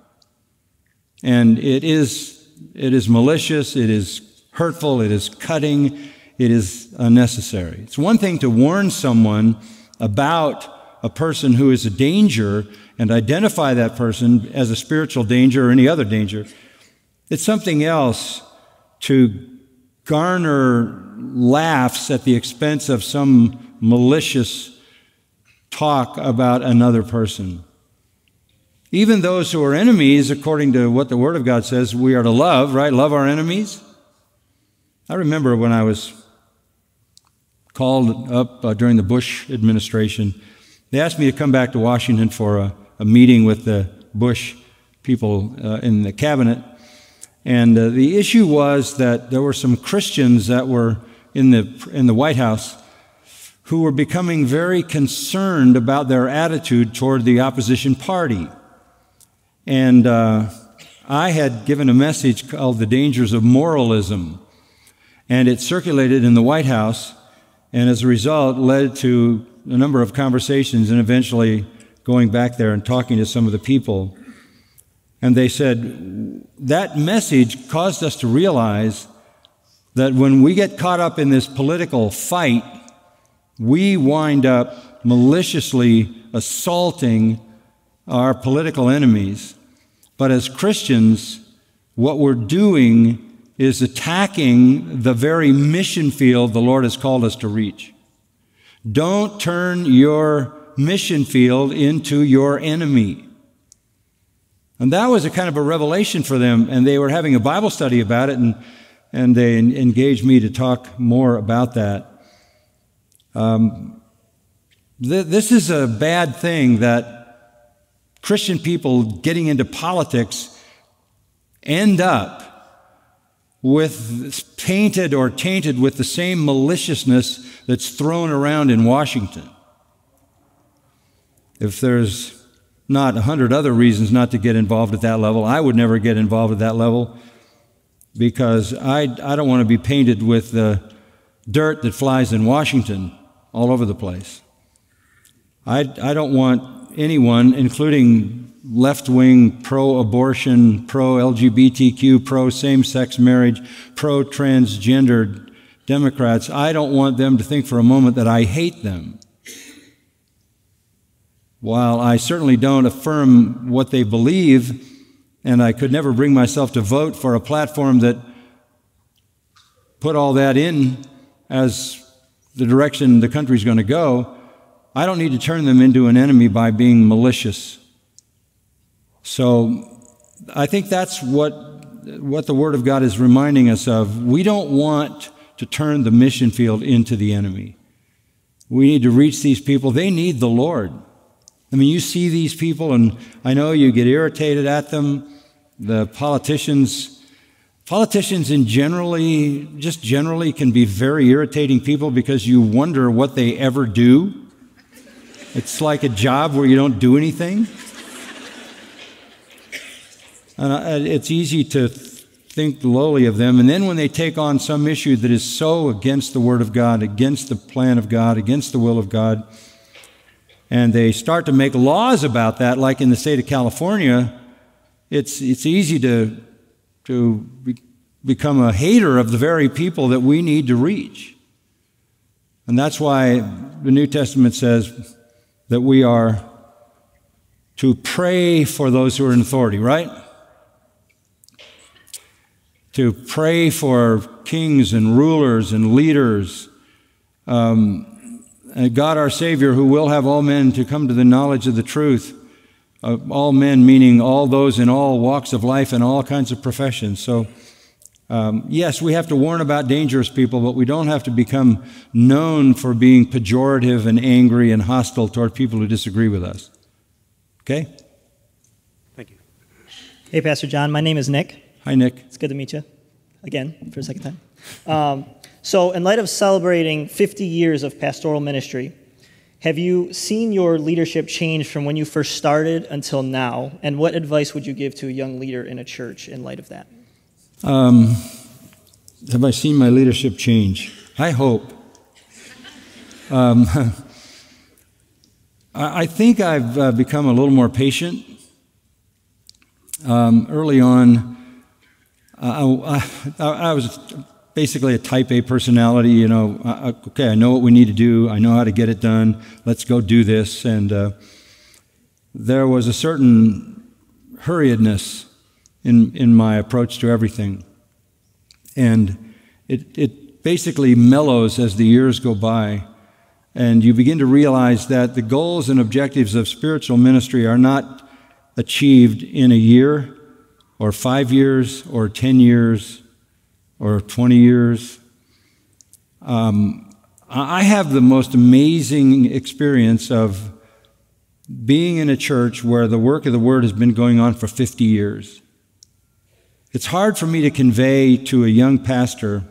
And it is, it is malicious, it is hurtful, it is cutting, it is unnecessary. It's one thing to warn someone about a person who is a danger and identify that person as a spiritual danger or any other danger. It's something else to garner laughs at the expense of some malicious talk about another person. Even those who are enemies, according to what the Word of God says, we are to love, right? Love our enemies. I remember when I was called up uh, during the Bush administration, they asked me to come back to Washington for a, a meeting with the Bush people uh, in the cabinet. And uh, the issue was that there were some Christians that were in the, in the White House who were becoming very concerned about their attitude toward the opposition party. And uh, I had given a message called The Dangers of Moralism. And it circulated in the White House, and as a result, led to a number of conversations and eventually going back there and talking to some of the people. And they said, that message caused us to realize that when we get caught up in this political fight, we wind up maliciously assaulting our political enemies. But as Christians, what we're doing is attacking the very mission field the Lord has called us to reach. Don't turn your mission field into your enemy. And that was a kind of a revelation for them. And they were having a Bible study about it, and, and they engaged me to talk more about that. Um, th- this is a bad thing that Christian people getting into politics end up with painted or tainted with the same maliciousness that's thrown around in Washington. If there's not a hundred other reasons not to get involved at that level. I would never get involved at that level because I, I don't want to be painted with the dirt that flies in Washington all over the place. I, I don't want anyone, including left wing, pro abortion, pro LGBTQ, pro same sex marriage, pro transgender Democrats, I don't want them to think for a moment that I hate them. While I certainly don't affirm what they believe, and I could never bring myself to vote for a platform that put all that in as the direction the country's going to go, I don't need to turn them into an enemy by being malicious. So I think that's what, what the Word of God is reminding us of. We don't want to turn the mission field into the enemy. We need to reach these people. They need the Lord. I mean, you see these people, and I know you get irritated at them. The politicians, politicians in generally, just generally, can be very irritating people because you wonder what they ever do. It's like a job where you don't do anything. And uh, it's easy to think lowly of them. And then when they take on some issue that is so against the Word of God, against the plan of God, against the will of God, and they start to make laws about that, like in the state of California, it's, it's easy to, to be, become a hater of the very people that we need to reach. And that's why the New Testament says that we are to pray for those who are in authority, right? To pray for kings and rulers and leaders. Um, God our Savior, who will have all men to come to the knowledge of the truth. Uh, all men, meaning all those in all walks of life and all kinds of professions. So, um, yes, we have to warn about dangerous people, but we don't have to become known for being pejorative and angry and hostile toward people who disagree with us. Okay? Thank you. Hey, Pastor John. My name is Nick. Hi, Nick. It's good to meet you again for a second time. Um, so, in light of celebrating 50 years of pastoral ministry, have you seen your leadership change from when you first started until now? And what advice would you give to a young leader in a church in light of that? Um, have I seen my leadership change? I hope. Um, I think I've uh, become a little more patient. Um, early on, I, I, I, was basically a type A personality. You know, okay, I know what we need to do. I know how to get it done. Let's go do this. And uh, there was a certain hurriedness in, in my approach to everything. And it, it basically mellows as the years go by. And you begin to realize that the goals and objectives of spiritual ministry are not achieved in a year or five years or 10 years or 20 years. Um, I have the most amazing experience of being in a church where the work of the Word has been going on for 50 years. It's hard for me to convey to a young pastor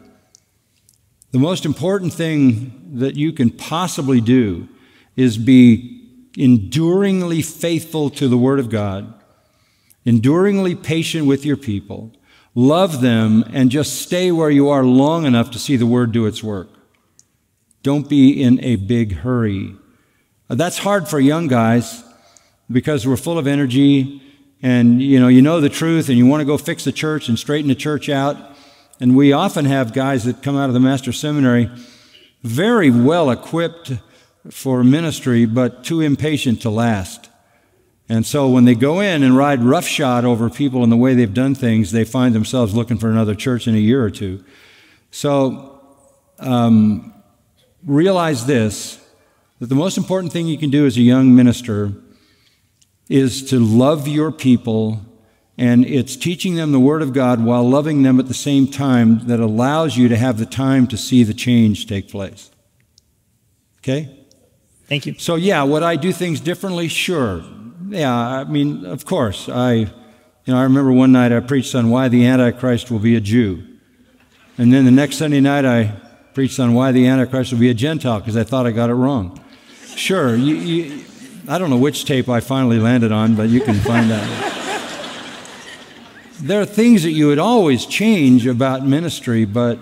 the most important thing that you can possibly do is be enduringly faithful to the Word of God, enduringly patient with your people, love them, and just stay where you are long enough to see the Word do its work. Don't be in a big hurry. Uh, that's hard for young guys because we're full of energy and you know you know the truth and you want to go fix the church and straighten the church out and we often have guys that come out of the master seminary very well equipped for ministry but too impatient to last and so when they go in and ride roughshod over people and the way they've done things they find themselves looking for another church in a year or two so um, realize this that the most important thing you can do as a young minister is to love your people, and it's teaching them the Word of God while loving them at the same time that allows you to have the time to see the change take place. Okay? Thank you. So, yeah, would I do things differently? Sure. Yeah, I mean, of course. I, you know, I remember one night I preached on why the Antichrist will be a Jew. And then the next Sunday night I preached on why the Antichrist will be a Gentile because I thought I got it wrong. Sure, you, you, I don't know which tape I finally landed on, but you can find out. there are things that you would always change about ministry, but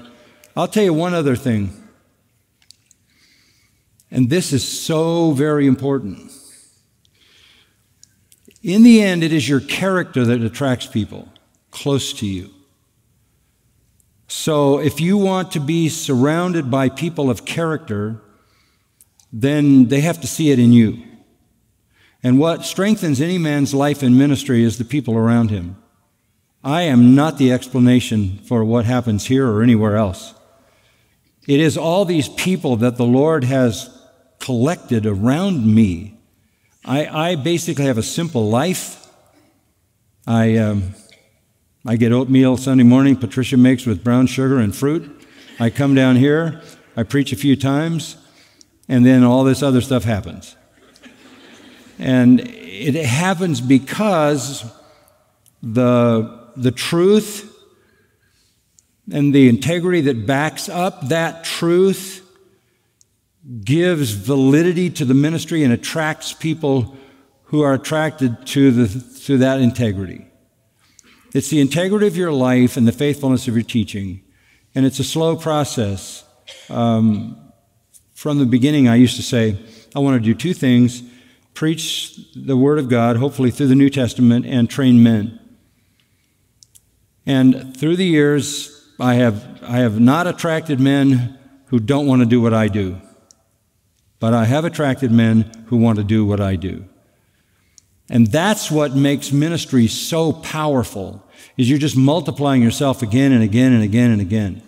I'll tell you one other thing. And this is so very important. In the end, it is your character that attracts people close to you. So if you want to be surrounded by people of character, then they have to see it in you. And what strengthens any man's life and ministry is the people around him. I am not the explanation for what happens here or anywhere else. It is all these people that the Lord has collected around me. I, I basically have a simple life. I, um, I get oatmeal Sunday morning, Patricia makes with brown sugar and fruit. I come down here, I preach a few times, and then all this other stuff happens. And it happens because the, the truth and the integrity that backs up that truth gives validity to the ministry and attracts people who are attracted to, the, to that integrity. It's the integrity of your life and the faithfulness of your teaching. And it's a slow process. Um, from the beginning, I used to say, I want to do two things preach the Word of God, hopefully through the New Testament, and train men. And through the years, I have, I have not attracted men who don't want to do what I do, but I have attracted men who want to do what I do. And that's what makes ministry so powerful, is you're just multiplying yourself again and again and again and again.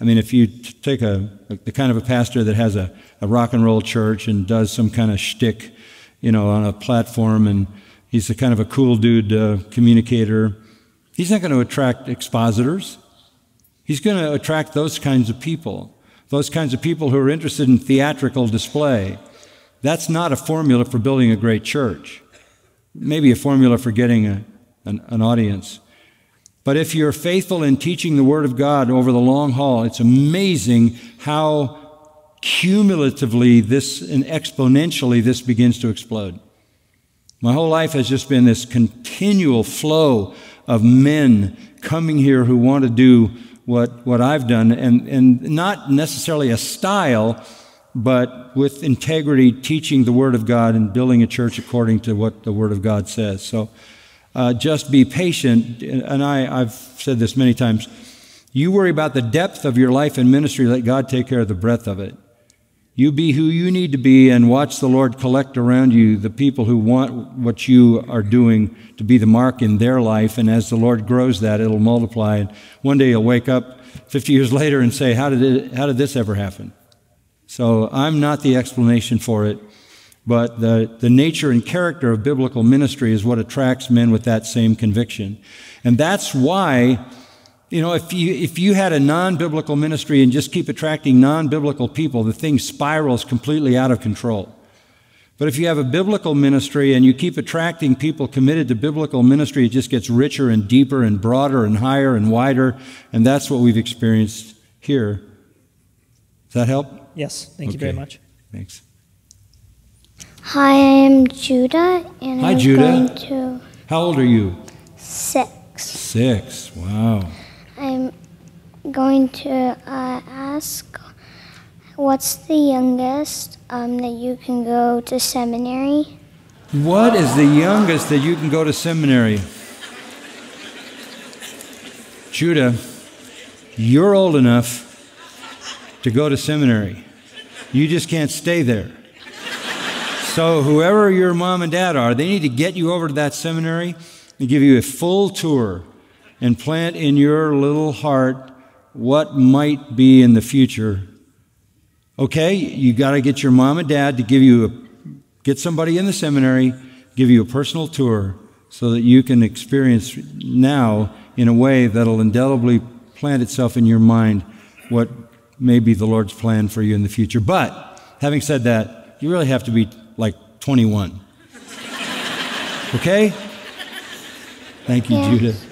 I mean, if you take a, the kind of a pastor that has a, a rock and roll church and does some kind of shtick, you know, on a platform, and he's a kind of a cool dude uh, communicator, he's not going to attract expositors. He's going to attract those kinds of people, those kinds of people who are interested in theatrical display. That's not a formula for building a great church. Maybe a formula for getting a, an, an audience. But if you're faithful in teaching the Word of God over the long haul, it's amazing how cumulatively this and exponentially this begins to explode. My whole life has just been this continual flow of men coming here who want to do what, what I've done, and, and not necessarily a style, but with integrity, teaching the Word of God and building a church according to what the Word of God says. So, uh, just be patient. And I, I've said this many times. You worry about the depth of your life and ministry, let God take care of the breadth of it. You be who you need to be and watch the Lord collect around you the people who want what you are doing to be the mark in their life. And as the Lord grows that, it'll multiply. And one day you'll wake up 50 years later and say, How did, it, how did this ever happen? So I'm not the explanation for it. But the, the nature and character of biblical ministry is what attracts men with that same conviction. And that's why, you know, if you, if you had a non biblical ministry and just keep attracting non biblical people, the thing spirals completely out of control. But if you have a biblical ministry and you keep attracting people committed to biblical ministry, it just gets richer and deeper and broader and higher and wider. And that's what we've experienced here. Does that help? Yes. Thank okay. you very much. Thanks. Hi, I'm Judah, and Hi, I'm Judah. going to How old are you? six. Six. Wow. I'm going to uh, ask, what's the youngest um, that you can go to seminary? What is the youngest that you can go to seminary? Judah, you're old enough to go to seminary. You just can't stay there. So, whoever your mom and dad are, they need to get you over to that seminary and give you a full tour and plant in your little heart what might be in the future. Okay, you got to get your mom and dad to give you a, get somebody in the seminary, give you a personal tour so that you can experience now in a way that'll indelibly plant itself in your mind what may be the Lord's plan for you in the future. But having said that, you really have to be like 21. Okay? Thank you, yeah. Judah.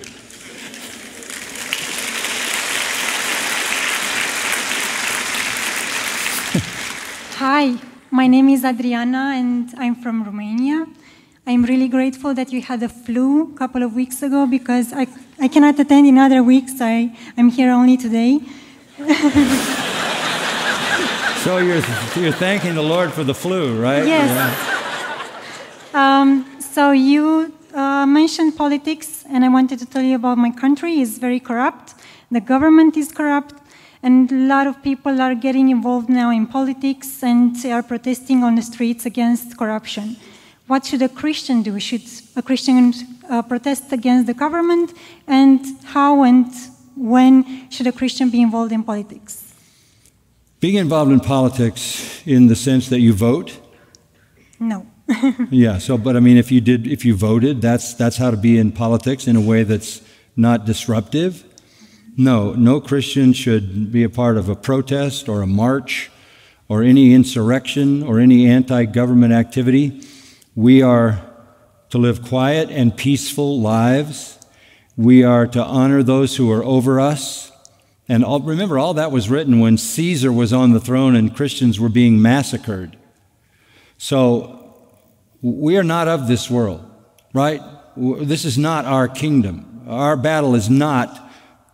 Hi, my name is Adriana and I'm from Romania. I'm really grateful that you had a flu a couple of weeks ago because I, I cannot attend in other weeks. I, I'm here only today. So you're, you're thanking the Lord for the flu, right? Yes. Yeah. Um, so you uh, mentioned politics, and I wanted to tell you about my country is very corrupt. The government is corrupt, and a lot of people are getting involved now in politics and are protesting on the streets against corruption. What should a Christian do? Should a Christian uh, protest against the government? And how and when should a Christian be involved in politics? Being involved in politics in the sense that you vote? No. yeah, so but I mean if you did if you voted, that's that's how to be in politics in a way that's not disruptive. No, no Christian should be a part of a protest or a march or any insurrection or any anti-government activity. We are to live quiet and peaceful lives. We are to honor those who are over us And all, remember, all that was written when Caesar was on the throne and Christians were being massacred. So we are not of this world, right? This is not our kingdom. Our battle is not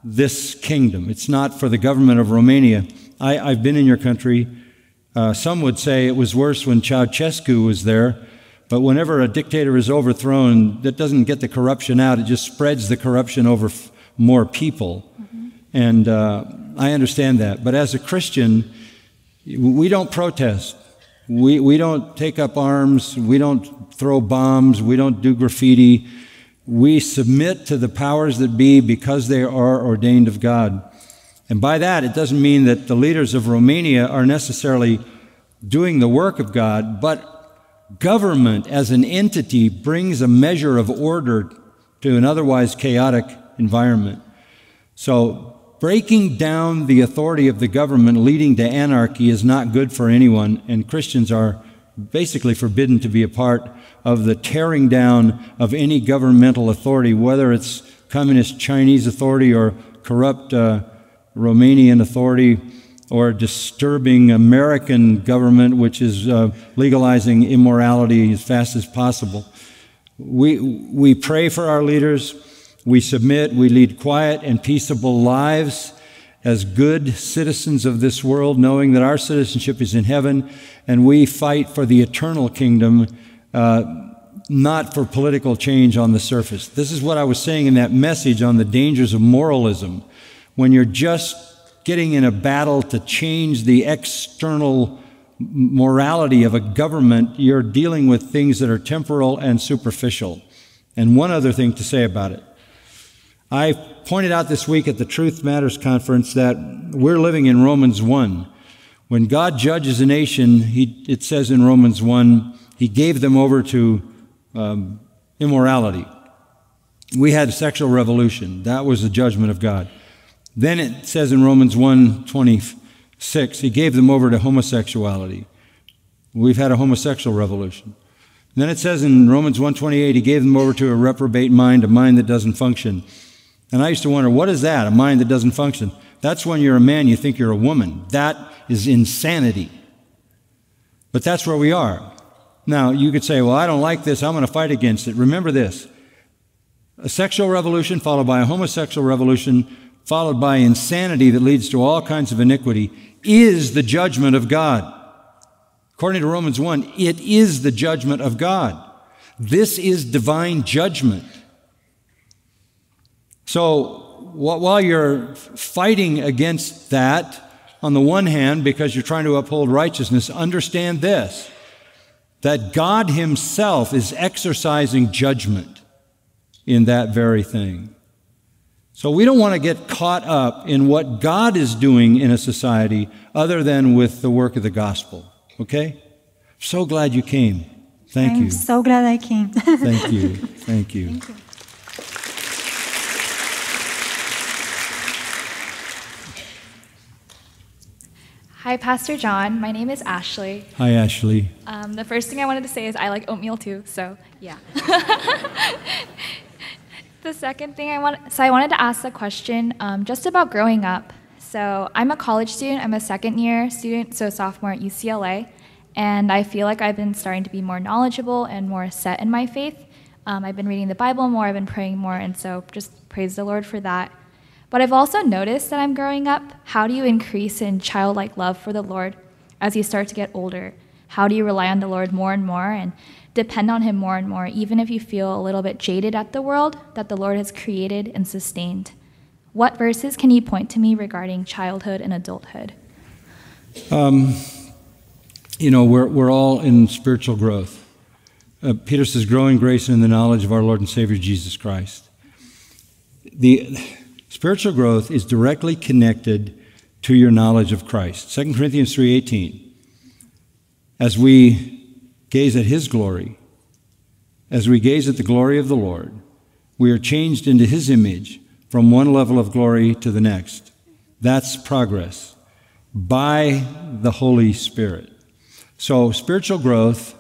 this kingdom. It's not for the government of Romania. I, have been in your country. Uh, some would say it was worse when Ceausescu was there. But whenever a dictator is overthrown, that doesn't get the corruption out. It just spreads the corruption over f- more people. Mm-hmm. And uh, I understand that. But as a Christian, we don't protest. We, we don't take up arms. We don't throw bombs. We don't do graffiti. We submit to the powers that be because they are ordained of God. And by that, it doesn't mean that the leaders of Romania are necessarily doing the work of God, but government as an entity brings a measure of order to an otherwise chaotic environment. So, breaking down the authority of the government leading to anarchy is not good for anyone, and Christians are basically forbidden to be a part of the tearing down of any governmental authority, whether it's communist Chinese authority or corrupt uh, Romanian authority or disturbing American government, which is uh, legalizing immorality as fast as possible. We, we pray for our leaders. We submit. We lead quiet and peaceable lives as good citizens of this world, knowing that our citizenship is in heaven, and we fight for the eternal kingdom, uh, not for political change on the surface. This is what I was saying in that message on the dangers of moralism. When you're just getting in a battle to change the external morality of a government, you're dealing with things that are temporal and superficial. And one other thing to say about it. I pointed out this week at the Truth Matters conference that we're living in Romans 1. When God judges a nation, he, it says in Romans 1, he gave them over to um, immorality. We had sexual revolution. That was the judgment of God. Then it says in Romans 1:26, he gave them over to homosexuality. We've had a homosexual revolution. Then it says in Romans 1:28, he gave them over to a reprobate mind, a mind that doesn't function. And I used to wonder, what is that? A mind that doesn't function? That's when you're a man, you think you're a woman. That is insanity. But that's where we are. Now, you could say, well, I don't like this. I'm going to fight against it. Remember this a sexual revolution followed by a homosexual revolution followed by insanity that leads to all kinds of iniquity, is the judgment of God. According to Romans 1, it is the judgment of God. This is divine judgment. So while you're fighting against that, on the one hand, because you're trying to uphold righteousness, understand this that God Himself is exercising judgment in that very thing. So we don't want to get caught up in what God is doing in a society other than with the work of the gospel. Okay? So glad you came. Thank you. I'm so glad I came. Thank you. Thank you. Thank you. Hi, Pastor John. My name is Ashley. Hi, Ashley. Um, the first thing I wanted to say is I like oatmeal too, so yeah. The second thing I want, so I wanted to ask a question um, just about growing up. So I'm a college student. I'm a second year student, so sophomore at UCLA, and I feel like I've been starting to be more knowledgeable and more set in my faith. Um, I've been reading the Bible more. I've been praying more, and so just praise the Lord for that. But I've also noticed that I'm growing up. How do you increase in childlike love for the Lord as you start to get older? How do you rely on the Lord more and more? And depend on Him more and more, even if you feel a little bit jaded at the world that the Lord has created and sustained. What verses can you point to me regarding childhood and adulthood? Um, you know, we're, we're all in spiritual growth. Uh, Peter says, growing grace and in the knowledge of our Lord and Savior Jesus Christ. The spiritual growth is directly connected to your knowledge of Christ. 2 Corinthians 3:18. As we gaze at His glory, as we gaze at the glory of the Lord, we are changed into His image from one level of glory to the next. That's progress by the Holy Spirit. So, spiritual growth,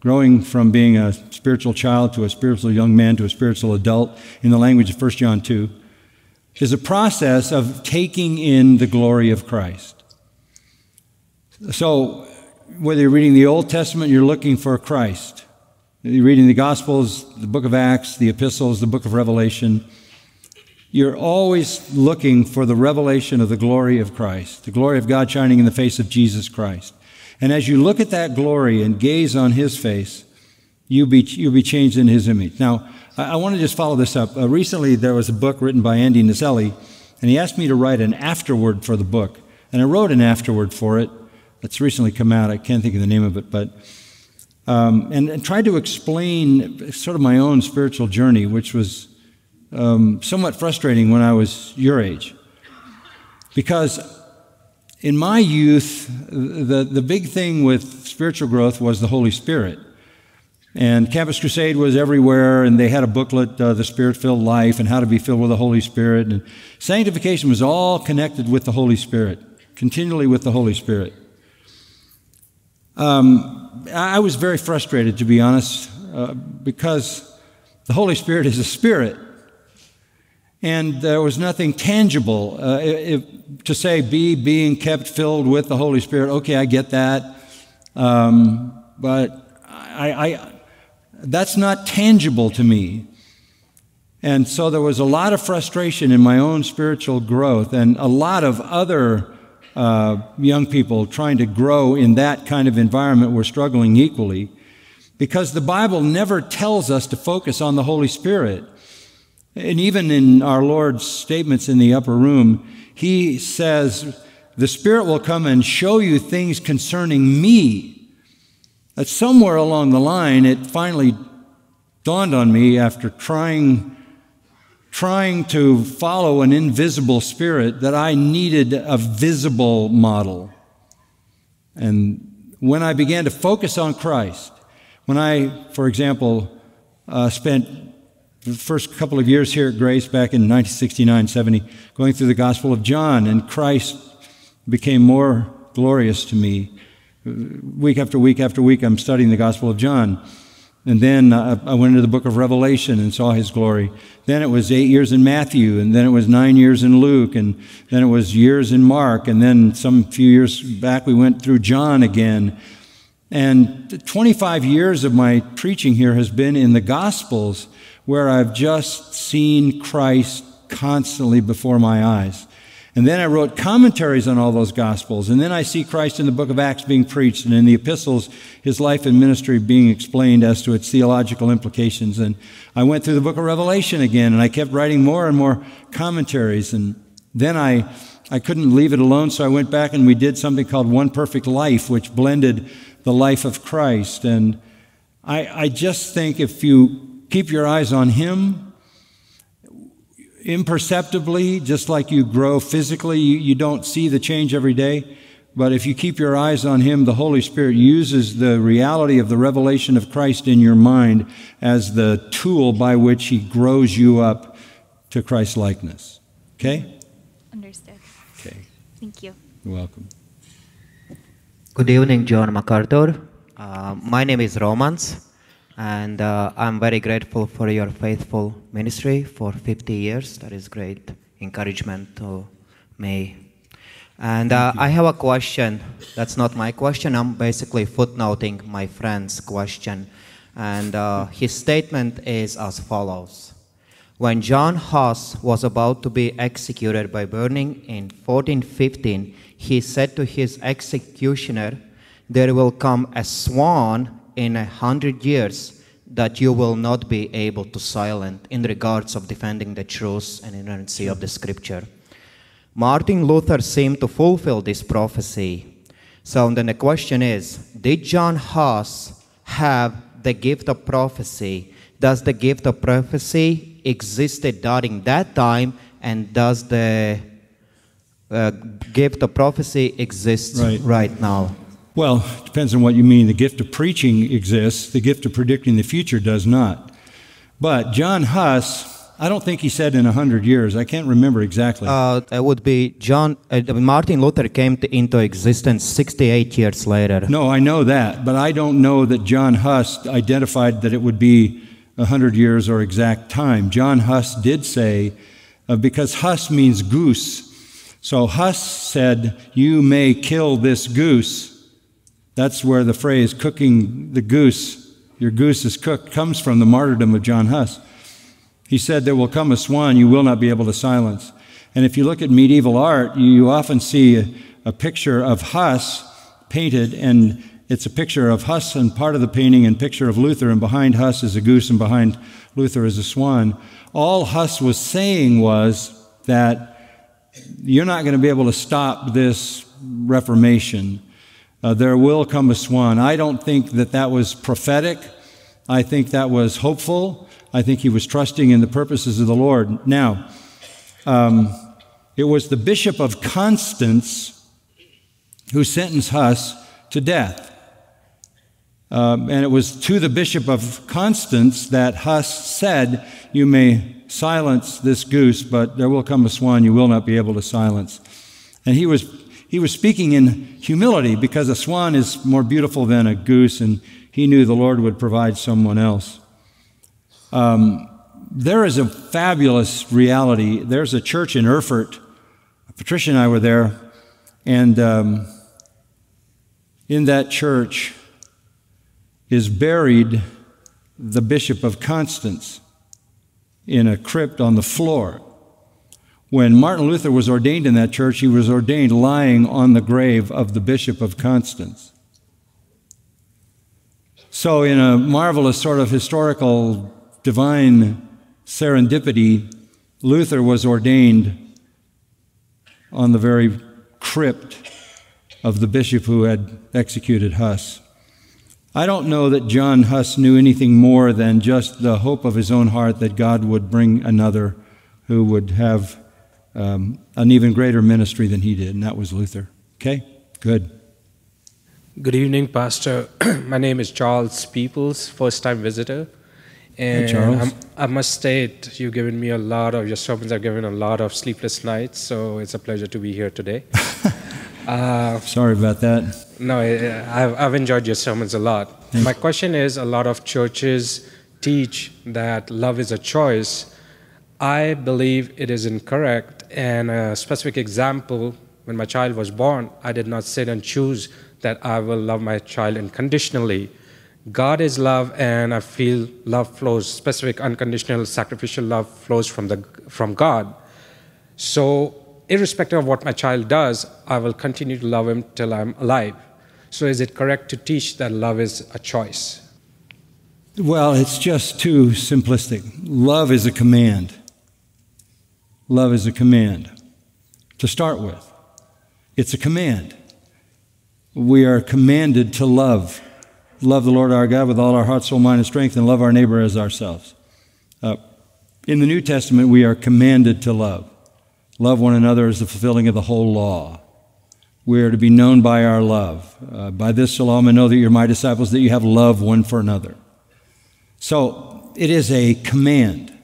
growing from being a spiritual child to a spiritual young man to a spiritual adult, in the language of 1 John 2, is a process of taking in the glory of Christ. So, whether you're reading the Old Testament, you're looking for Christ. You're reading the Gospels, the book of Acts, the epistles, the book of Revelation. You're always looking for the revelation of the glory of Christ, the glory of God shining in the face of Jesus Christ. And as you look at that glory and gaze on his face, you'll be, you'll be changed in his image. Now, I, I want to just follow this up. Uh, recently, there was a book written by Andy Naselli, and he asked me to write an afterword for the book. And I wrote an afterword for it. that's recently come out. I can't think of the name of it, but um, and, and tried to explain sort of my own spiritual journey, which was um, somewhat frustrating when I was your age. Because in my youth, the, the big thing with spiritual growth was the Holy Spirit. And Campus Crusade was everywhere, and they had a booklet, uh, The Spirit Filled Life, and how to be filled with the Holy Spirit. And sanctification was all connected with the Holy Spirit, continually with the Holy Spirit. Um, I was very frustrated, to be honest, uh, because the Holy Spirit is a spirit. And there was nothing tangible. Uh, if, to say, be being kept filled with the Holy Spirit, okay, I get that. Um, but I, I, that's not tangible to me. And so there was a lot of frustration in my own spiritual growth and a lot of other uh, young people trying to grow in that kind of environment were struggling equally because the Bible never tells us to focus on the Holy Spirit. And even in our Lord's statements in the upper room, He says, The Spirit will come and show you things concerning me. That somewhere along the line, it finally dawned on me after trying trying to follow an invisible spirit that I needed a visible model. And when I began to focus on Christ, when I, for example, uh, spent the first couple of years here at Grace back in 1969 70, going through the Gospel of John, and Christ became more glorious to me. Week after week after week, I'm studying the Gospel of John. And then uh, I went into the book of Revelation and saw his glory. Then it was eight years in Matthew, and then it was nine years in Luke, and then it was years in Mark, and then some few years back we went through John again. And 25 years of my preaching here has been in the Gospels where I've just seen Christ constantly before my eyes. And then I wrote commentaries on all those gospels. And then I see Christ in the book of Acts being preached and in the epistles, his life and ministry being explained as to its theological implications. And I went through the book of Revelation again and I kept writing more and more commentaries. And then I, I couldn't leave it alone, so I went back and we did something called One Perfect Life, which blended the life of Christ. And I, I just think if you keep your eyes on him, imperceptibly, just like you grow physically, you, you don't see the change every day. But if you keep your eyes on Him, the Holy Spirit uses the reality of the revelation of Christ in your mind as the tool by which He grows you up to Christ likeness. Okay? Understood. Okay. Thank you. You're welcome. Good evening, John MacArthur. Uh, my name is Romans. And uh, I'm very grateful for your faithful ministry for 50 years. That is great encouragement to me. And uh, I have a question. That's not my question. I'm basically footnoting my friend's question. And uh, his statement is as follows When John Huss was about to be executed by burning in 1415, he said to his executioner, There will come a swan in a hundred years that you will not be able to silence in regards of defending the truth and inerrancy of the scripture. Martin Luther seemed to fulfill this prophecy. So then the question is, did John Huss have the gift of prophecy? Does the gift of prophecy existed during that time and does the uh, gift of prophecy exist right. right now? Well, it depends on what you mean. The gift of preaching exists, the gift of predicting the future does not. But John Huss, I don't think he said in 100 years. I can't remember exactly. Uh, it would be John, uh, Martin Luther came to, into existence 68 years later. No, I know that, but I don't know that John Huss identified that it would be 100 years or exact time. John Huss did say uh, because Huss means goose. So Huss said, You may kill this goose. That's where the phrase cooking the goose, your goose is cooked, comes from the martyrdom of John Huss. He said, There will come a swan you will not be able to silence. And if you look at medieval art, you often see a, picture of Huss painted, and it's a picture of Huss and part of the painting, and picture of Luther, and behind Huss is a goose, and behind Luther is a swan. All Huss was saying was that you're not going to be able to stop this Reformation. Uh, there will come a swan. I don't think that that was prophetic. I think that was hopeful. I think he was trusting in the purposes of the Lord. Now, um, it was the Bishop of Constance who sentenced Huss to death. Um, and it was to the Bishop of Constance that Huss said, You may silence this goose, but there will come a swan you will not be able to silence. And he was, he was speaking in humility because a swan is more beautiful than a goose, and he knew the Lord would provide someone else. Um, there is a fabulous reality. There's a church in Erfurt. Patricia and I were there, and um, in that church is buried the Bishop of Constance in a crypt on the floor. When Martin Luther was ordained in that church, he was ordained lying on the grave of the Bishop of Constance. So, in a marvelous sort of historical divine serendipity, Luther was ordained on the very crypt of the bishop who had executed Huss. I don't know that John Huss knew anything more than just the hope of his own heart that God would bring another who would have um, an even greater ministry than he did, and that was Luther. Okay? Good. Good evening, Pastor. My name is Charles Peoples, first time visitor. And Charles. i must state, you've given me a lot of, your sermons have given a lot of sleepless nights, so it's a pleasure to be here today. uh, Sorry about that. No, I've, I've enjoyed your sermons a lot. My question is a lot of churches teach that love is a choice. I believe it is incorrect. And a specific example when my child was born, I did not sit and choose that I will love my child unconditionally. God is love, and I feel love flows, specific unconditional sacrificial love flows from, the, from God. So, irrespective of what my child does, I will continue to love him till I'm alive. So, is it correct to teach that love is a choice? Well, it's just too simplistic. Love is a command. Love is a command to start with. It's a command. We are commanded to love love the Lord our God with all our heart, soul, mind, and strength, and love our neighbor as ourselves. Uh, in the New Testament, we are commanded to love. Love one another is the fulfilling of the whole law. We are to be known by our love. Uh, by this shall all men know that you're my disciples, that you have love one for another. So it is a command,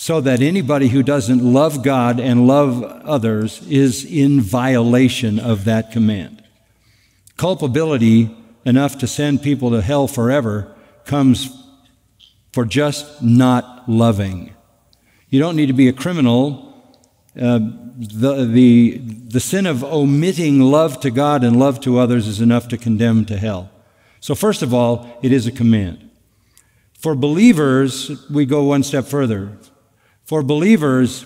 so that anybody who doesn't love God and love others is in violation of that command. Culpability enough to send people to hell forever comes for just not loving. You don't need to be a criminal. Uh, the, the, the sin of omitting love to God and love to others is enough to condemn to hell. So, first of all, it is a command. For believers, we go one step further. For believers,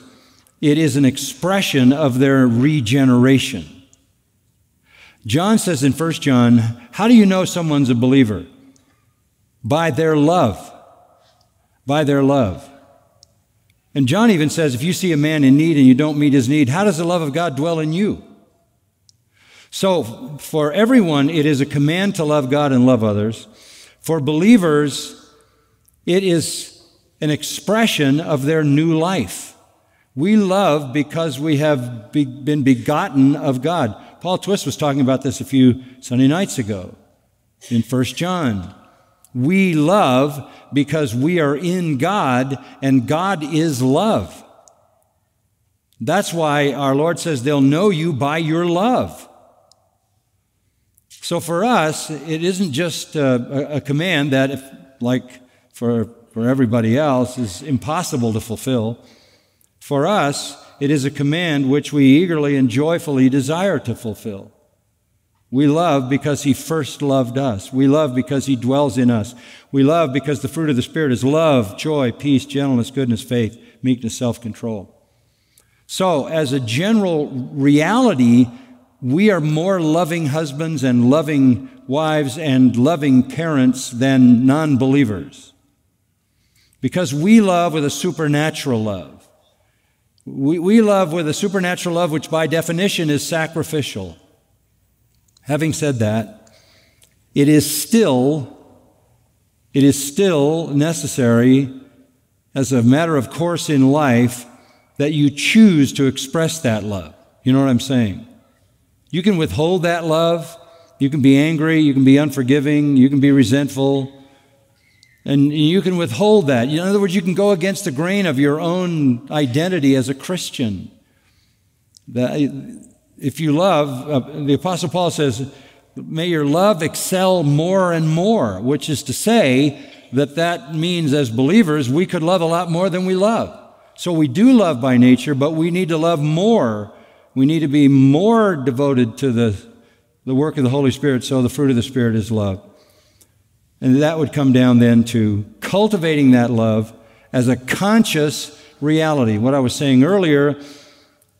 it is an expression of their regeneration. John says in 1 John, How do you know someone's a believer? By their love. By their love. And John even says, if you see a man in need and you don't meet his need, how does the love of God dwell in you? So, for everyone, it is a command to love God and love others. For believers, it is an expression of their new life. We love because we have been begotten of God. Paul Twiss was talking about this a few Sunday nights ago in 1 John. We love because we are in God and God is love. That's why our Lord says they'll know you by your love. So for us, it isn't just uh, a, a command that, if, like for, for everybody else, is impossible to fulfill. For us, it is a command which we eagerly and joyfully desire to fulfill. We love because he first loved us. We love because he dwells in us. We love because the fruit of the Spirit is love, joy, peace, gentleness, goodness, faith, meekness, self control. So, as a general reality, we are more loving husbands and loving wives and loving parents than non believers. Because we love with a supernatural love. We, we love with a supernatural love, which by definition is sacrificial. Having said that, it is still, it is still necessary as a matter of course in life that you choose to express that love. You know what I'm saying? You can withhold that love. You can be angry. You can be unforgiving. You can be resentful. And you can withhold that. In other words, you can go against the grain of your own identity as a Christian. If you love, uh, the Apostle Paul says, may your love excel more and more, which is to say that that means as believers, we could love a lot more than we love. So we do love by nature, but we need to love more. We need to be more devoted to the, the work of the Holy Spirit, so the fruit of the Spirit is love. And that would come down then to cultivating that love as a conscious reality. What I was saying earlier,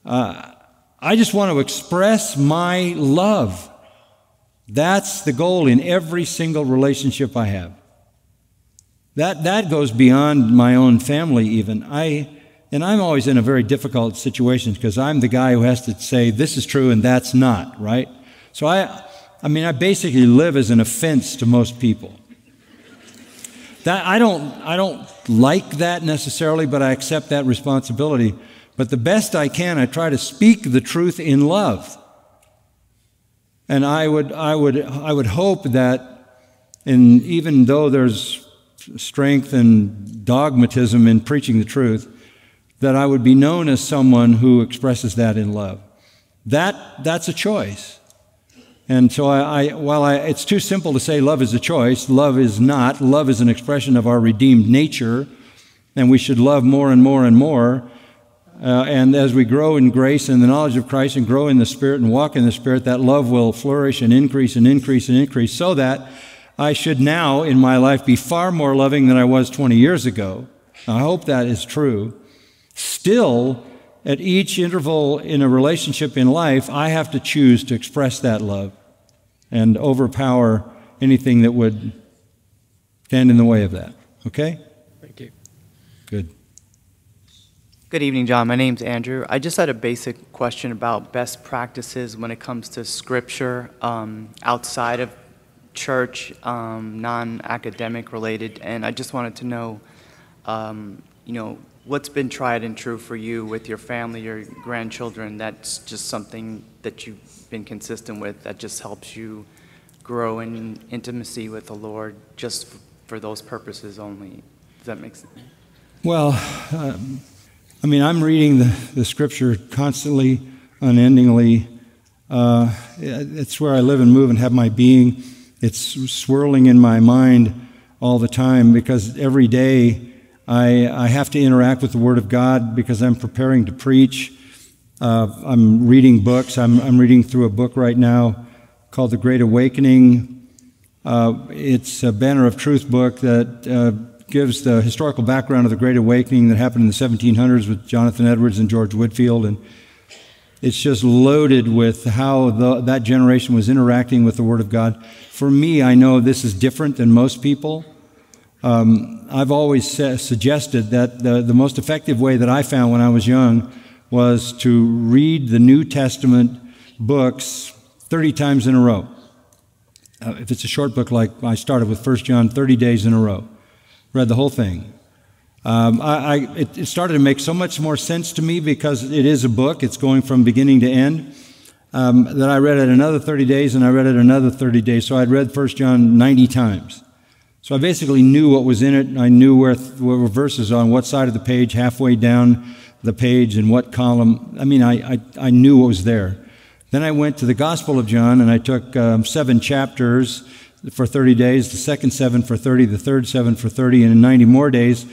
uh, I just want to express my love. That's the goal in every single relationship I have. That, that goes beyond my own family, even. I, and I'm always in a very difficult situation because I'm the guy who has to say this is true and that's not, right? So I, I mean, I basically live as an offense to most people. That, I, don't, I don't like that necessarily, but I accept that responsibility. But the best I can, I try to speak the truth in love. And I would, I would, I would hope that, in, even though there's strength and dogmatism in preaching the truth, that I would be known as someone who expresses that in love. That, that's a choice. And so, I, I, while I, it's too simple to say love is a choice, love is not. Love is an expression of our redeemed nature, and we should love more and more and more. Uh, and as we grow in grace and the knowledge of Christ and grow in the Spirit and walk in the Spirit, that love will flourish and increase and increase and increase so that I should now in my life be far more loving than I was 20 years ago. I hope that is true. Still, at each interval in a relationship in life, I have to choose to express that love and overpower anything that would stand in the way of that. Okay? Thank you. Good. Good evening, John. My name's Andrew. I just had a basic question about best practices when it comes to scripture um, outside of church, um, non academic related, and I just wanted to know, um, you know, what's been tried and true for you with your family, your grandchildren? That's just something that you've been consistent with that just helps you grow in intimacy with the Lord just for those purposes only. Does that make sense? Well, um, I mean, I'm reading the, the scripture constantly, unendingly. Uh, it's where I live and move and have my being. It's swirling in my mind all the time because every day I, I have to interact with the Word of God because I'm preparing to preach. Uh, I'm reading books. I'm, I'm reading through a book right now called The Great Awakening. Uh, it's a Banner of Truth book that uh, gives the historical background of the Great Awakening that happened in the 1700s with Jonathan Edwards and George Whitefield. And it's just loaded with how the, that generation was interacting with the Word of God. For me, I know this is different than most people. Um, I've always suggested that the, the most effective way that I found when I was young was to read the New Testament books 30 times in a row. Uh, if it's a short book like I started with 1 John 30 days in a row, read the whole thing. Um, I, I, it, it, started to make so much more sense to me because it is a book, it's going from beginning to end. Um, that I read it another 30 days and I read it another 30 days. So I'd read 1 John 90 times. So I basically knew what was in it. I knew where, where were verses on what side of the page, halfway down the page, and what column. I mean, I, I, I knew what was there. Then I went to the Gospel of John and I took um, seven chapters for 30 days, the second seven for 30, the third seven for 30, and in 90 more days.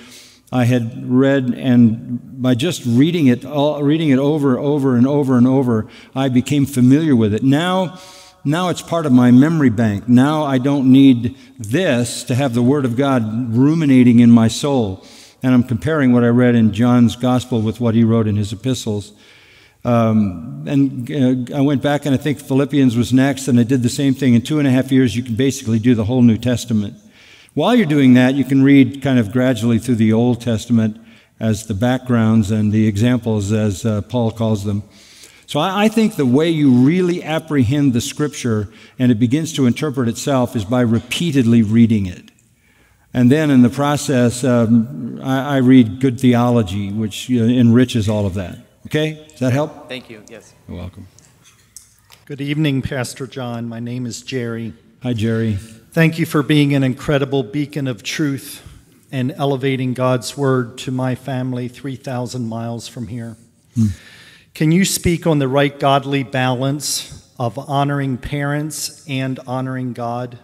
I had read, and by just reading it, all, reading it over, over, and over and over, I became familiar with it. Now, now it's part of my memory bank. Now I don't need this to have the Word of God ruminating in my soul. And I'm comparing what I read in John's Gospel with what he wrote in his epistles. Um, and uh, I went back and I think Philippians was next, and I did the same thing. In two and a half years, you can basically do the whole New Testament. While you're doing that, you can read kind of gradually through the Old Testament as the backgrounds and the examples, as uh, Paul calls them. So I, I think the way you really apprehend the Scripture and it begins to interpret itself is by repeatedly reading it. And then in the process, um, I, I, read good theology, which you know, enriches all of that. Okay? Does that help? Thank you. Yes. You're welcome. Good evening, Pastor John. My name is Jerry. Hi, Jerry. Thank you for being an incredible beacon of truth and elevating God's word to my family 3,000 miles from here. Hmm. Can you speak on the right godly balance of honoring parents and honoring God?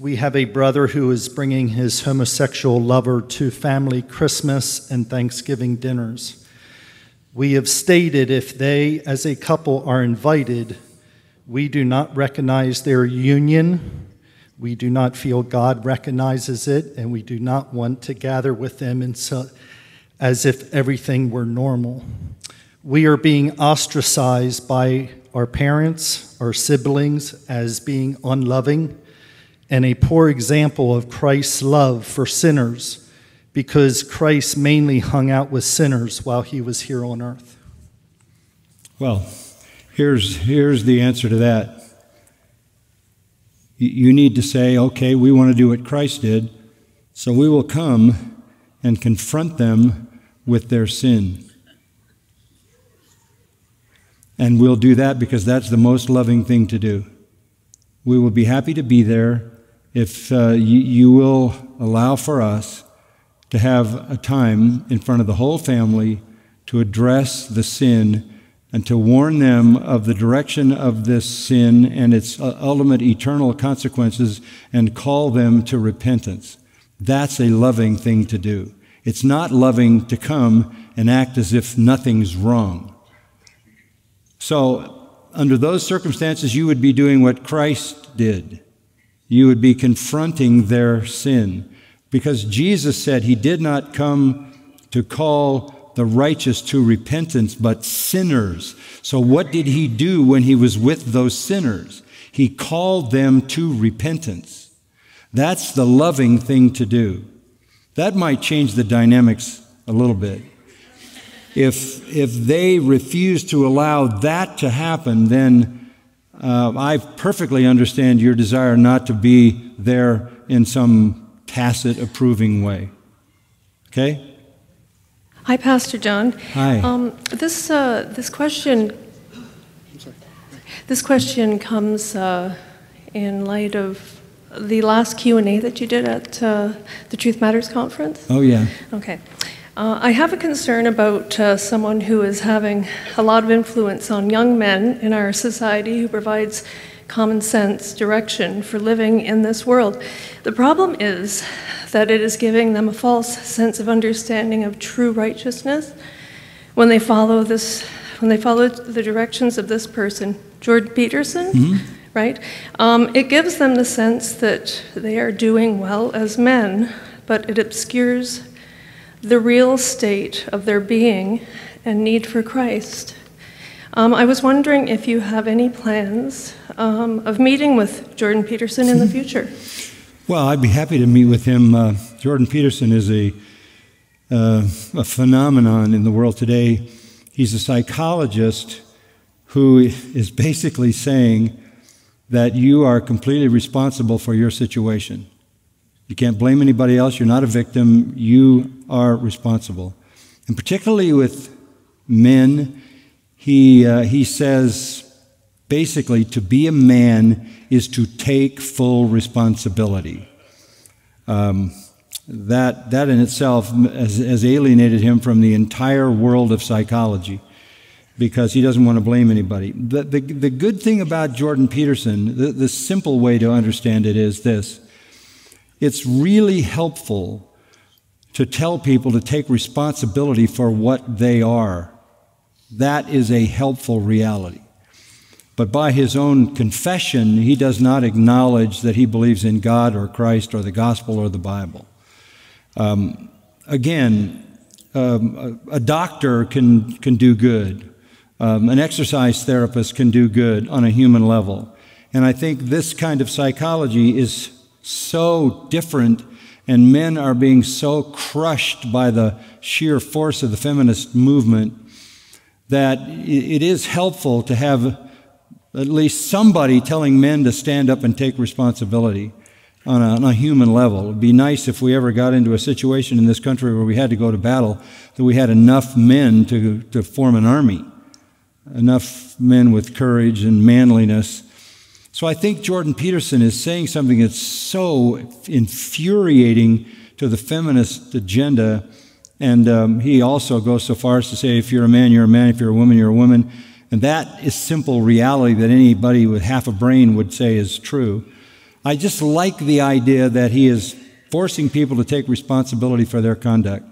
We have a brother who is bringing his homosexual lover to family Christmas and Thanksgiving dinners. We have stated if they, as a couple, are invited, we do not recognize their union. We do not feel God recognizes it, and we do not want to gather with them so, as if everything were normal. We are being ostracized by our parents, our siblings, as being unloving and a poor example of Christ's love for sinners because Christ mainly hung out with sinners while he was here on earth? Well, here's, here's the answer to that. You need to say, okay, we want to do what Christ did, so we will come and confront them with their sin. And we'll do that because that's the most loving thing to do. We will be happy to be there if uh, you, you will allow for us to have a time in front of the whole family to address the sin and to warn them of the direction of this sin and its uh, ultimate eternal consequences and call them to repentance. That's a loving thing to do. It's not loving to come and act as if nothing's wrong. So, under those circumstances, you would be doing what Christ did you would be confronting their sin. Because Jesus said he did not come to call the righteous to repentance, but sinners. So, what did he do when he was with those sinners? He called them to repentance. That's the loving thing to do. That might change the dynamics a little bit. If, if they refuse to allow that to happen, then uh, I perfectly understand your desire not to be there in some tacit approving way. Okay? Hi, Pastor John. Hi. Um, this, uh, this question. This question comes uh, in light of the last Q and A that you did at uh, the Truth Matters conference. Oh yeah. Okay. Uh, I have a concern about uh, someone who is having a lot of influence on young men in our society who provides common sense direction for living in this world. The problem is that it is giving them a false sense of understanding of true righteousness when they follow this when they follow the directions of this person, Jordan Peterson, mm-hmm. right? Um, it gives them the sense that they are doing well as men, but it obscures the real state of their being and need for Christ. Um, I was wondering if you have any plans um, of meeting with Jordan Peterson in the future. Well, I'd be happy to meet with him. Uh, Jordan Peterson is a, uh, a phenomenon in the world today. He's a psychologist who is basically saying that you are completely responsible for your situation. You can't blame anybody else. You're not a victim. You are responsible. And particularly with men, he, uh, he says basically to be a man is to take full responsibility. Um, that, that in itself has, has alienated him from the entire world of psychology because he doesn't want to blame anybody. The, the, the good thing about Jordan Peterson, the, the simple way to understand it is this it's really helpful to tell people to take responsibility for what they are. That is a helpful reality. But by his own confession, he does not acknowledge that he believes in God or Christ or the gospel or the Bible. Um, again, um, a, doctor can, can do good. Um, an exercise therapist can do good on a human level. And I think this kind of psychology is so different, and men are being so crushed by the sheer force of the feminist movement that it is helpful to have at least somebody telling men to stand up and take responsibility on a, on a, human level. It would be nice if we ever got into a situation in this country where we had to go to battle that we had enough men to, to form an army, enough men with courage and manliness. So I think Jordan Peterson is saying something that's so infuriating to the feminist agenda. And um, he also goes so far as to say, if you're a man, you're a man. If you're a woman, you're a woman. And that is simple reality that anybody with half a brain would say is true. I just like the idea that he is forcing people to take responsibility for their conduct.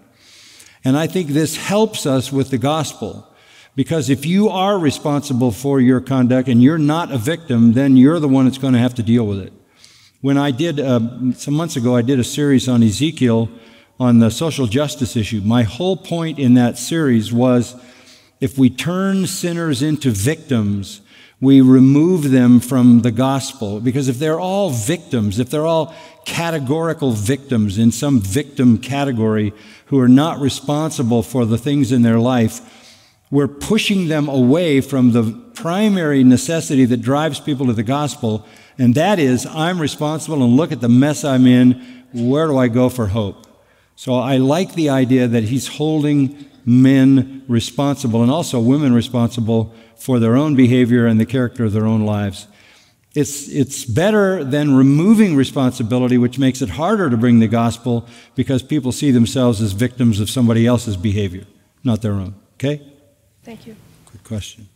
And I think this helps us with the gospel. Because if you are responsible for your conduct and you're not a victim, then you're the one that's going to have to deal with it. When I did, uh, some months ago, I did a series on Ezekiel on the social justice issue. My whole point in that series was if we turn sinners into victims, we remove them from the gospel. Because if they're all victims, if they're all categorical victims in some victim category who are not responsible for the things in their life, we're pushing them away from the primary necessity that drives people to the gospel, and that is I'm responsible and look at the mess I'm in. Where do I go for hope? So I like the idea that he's holding men responsible and also women responsible for their own behavior and the character of their own lives. It's, it's better than removing responsibility, which makes it harder to bring the gospel because people see themselves as victims of somebody else's behavior, not their own. Okay? Thank you. Good question.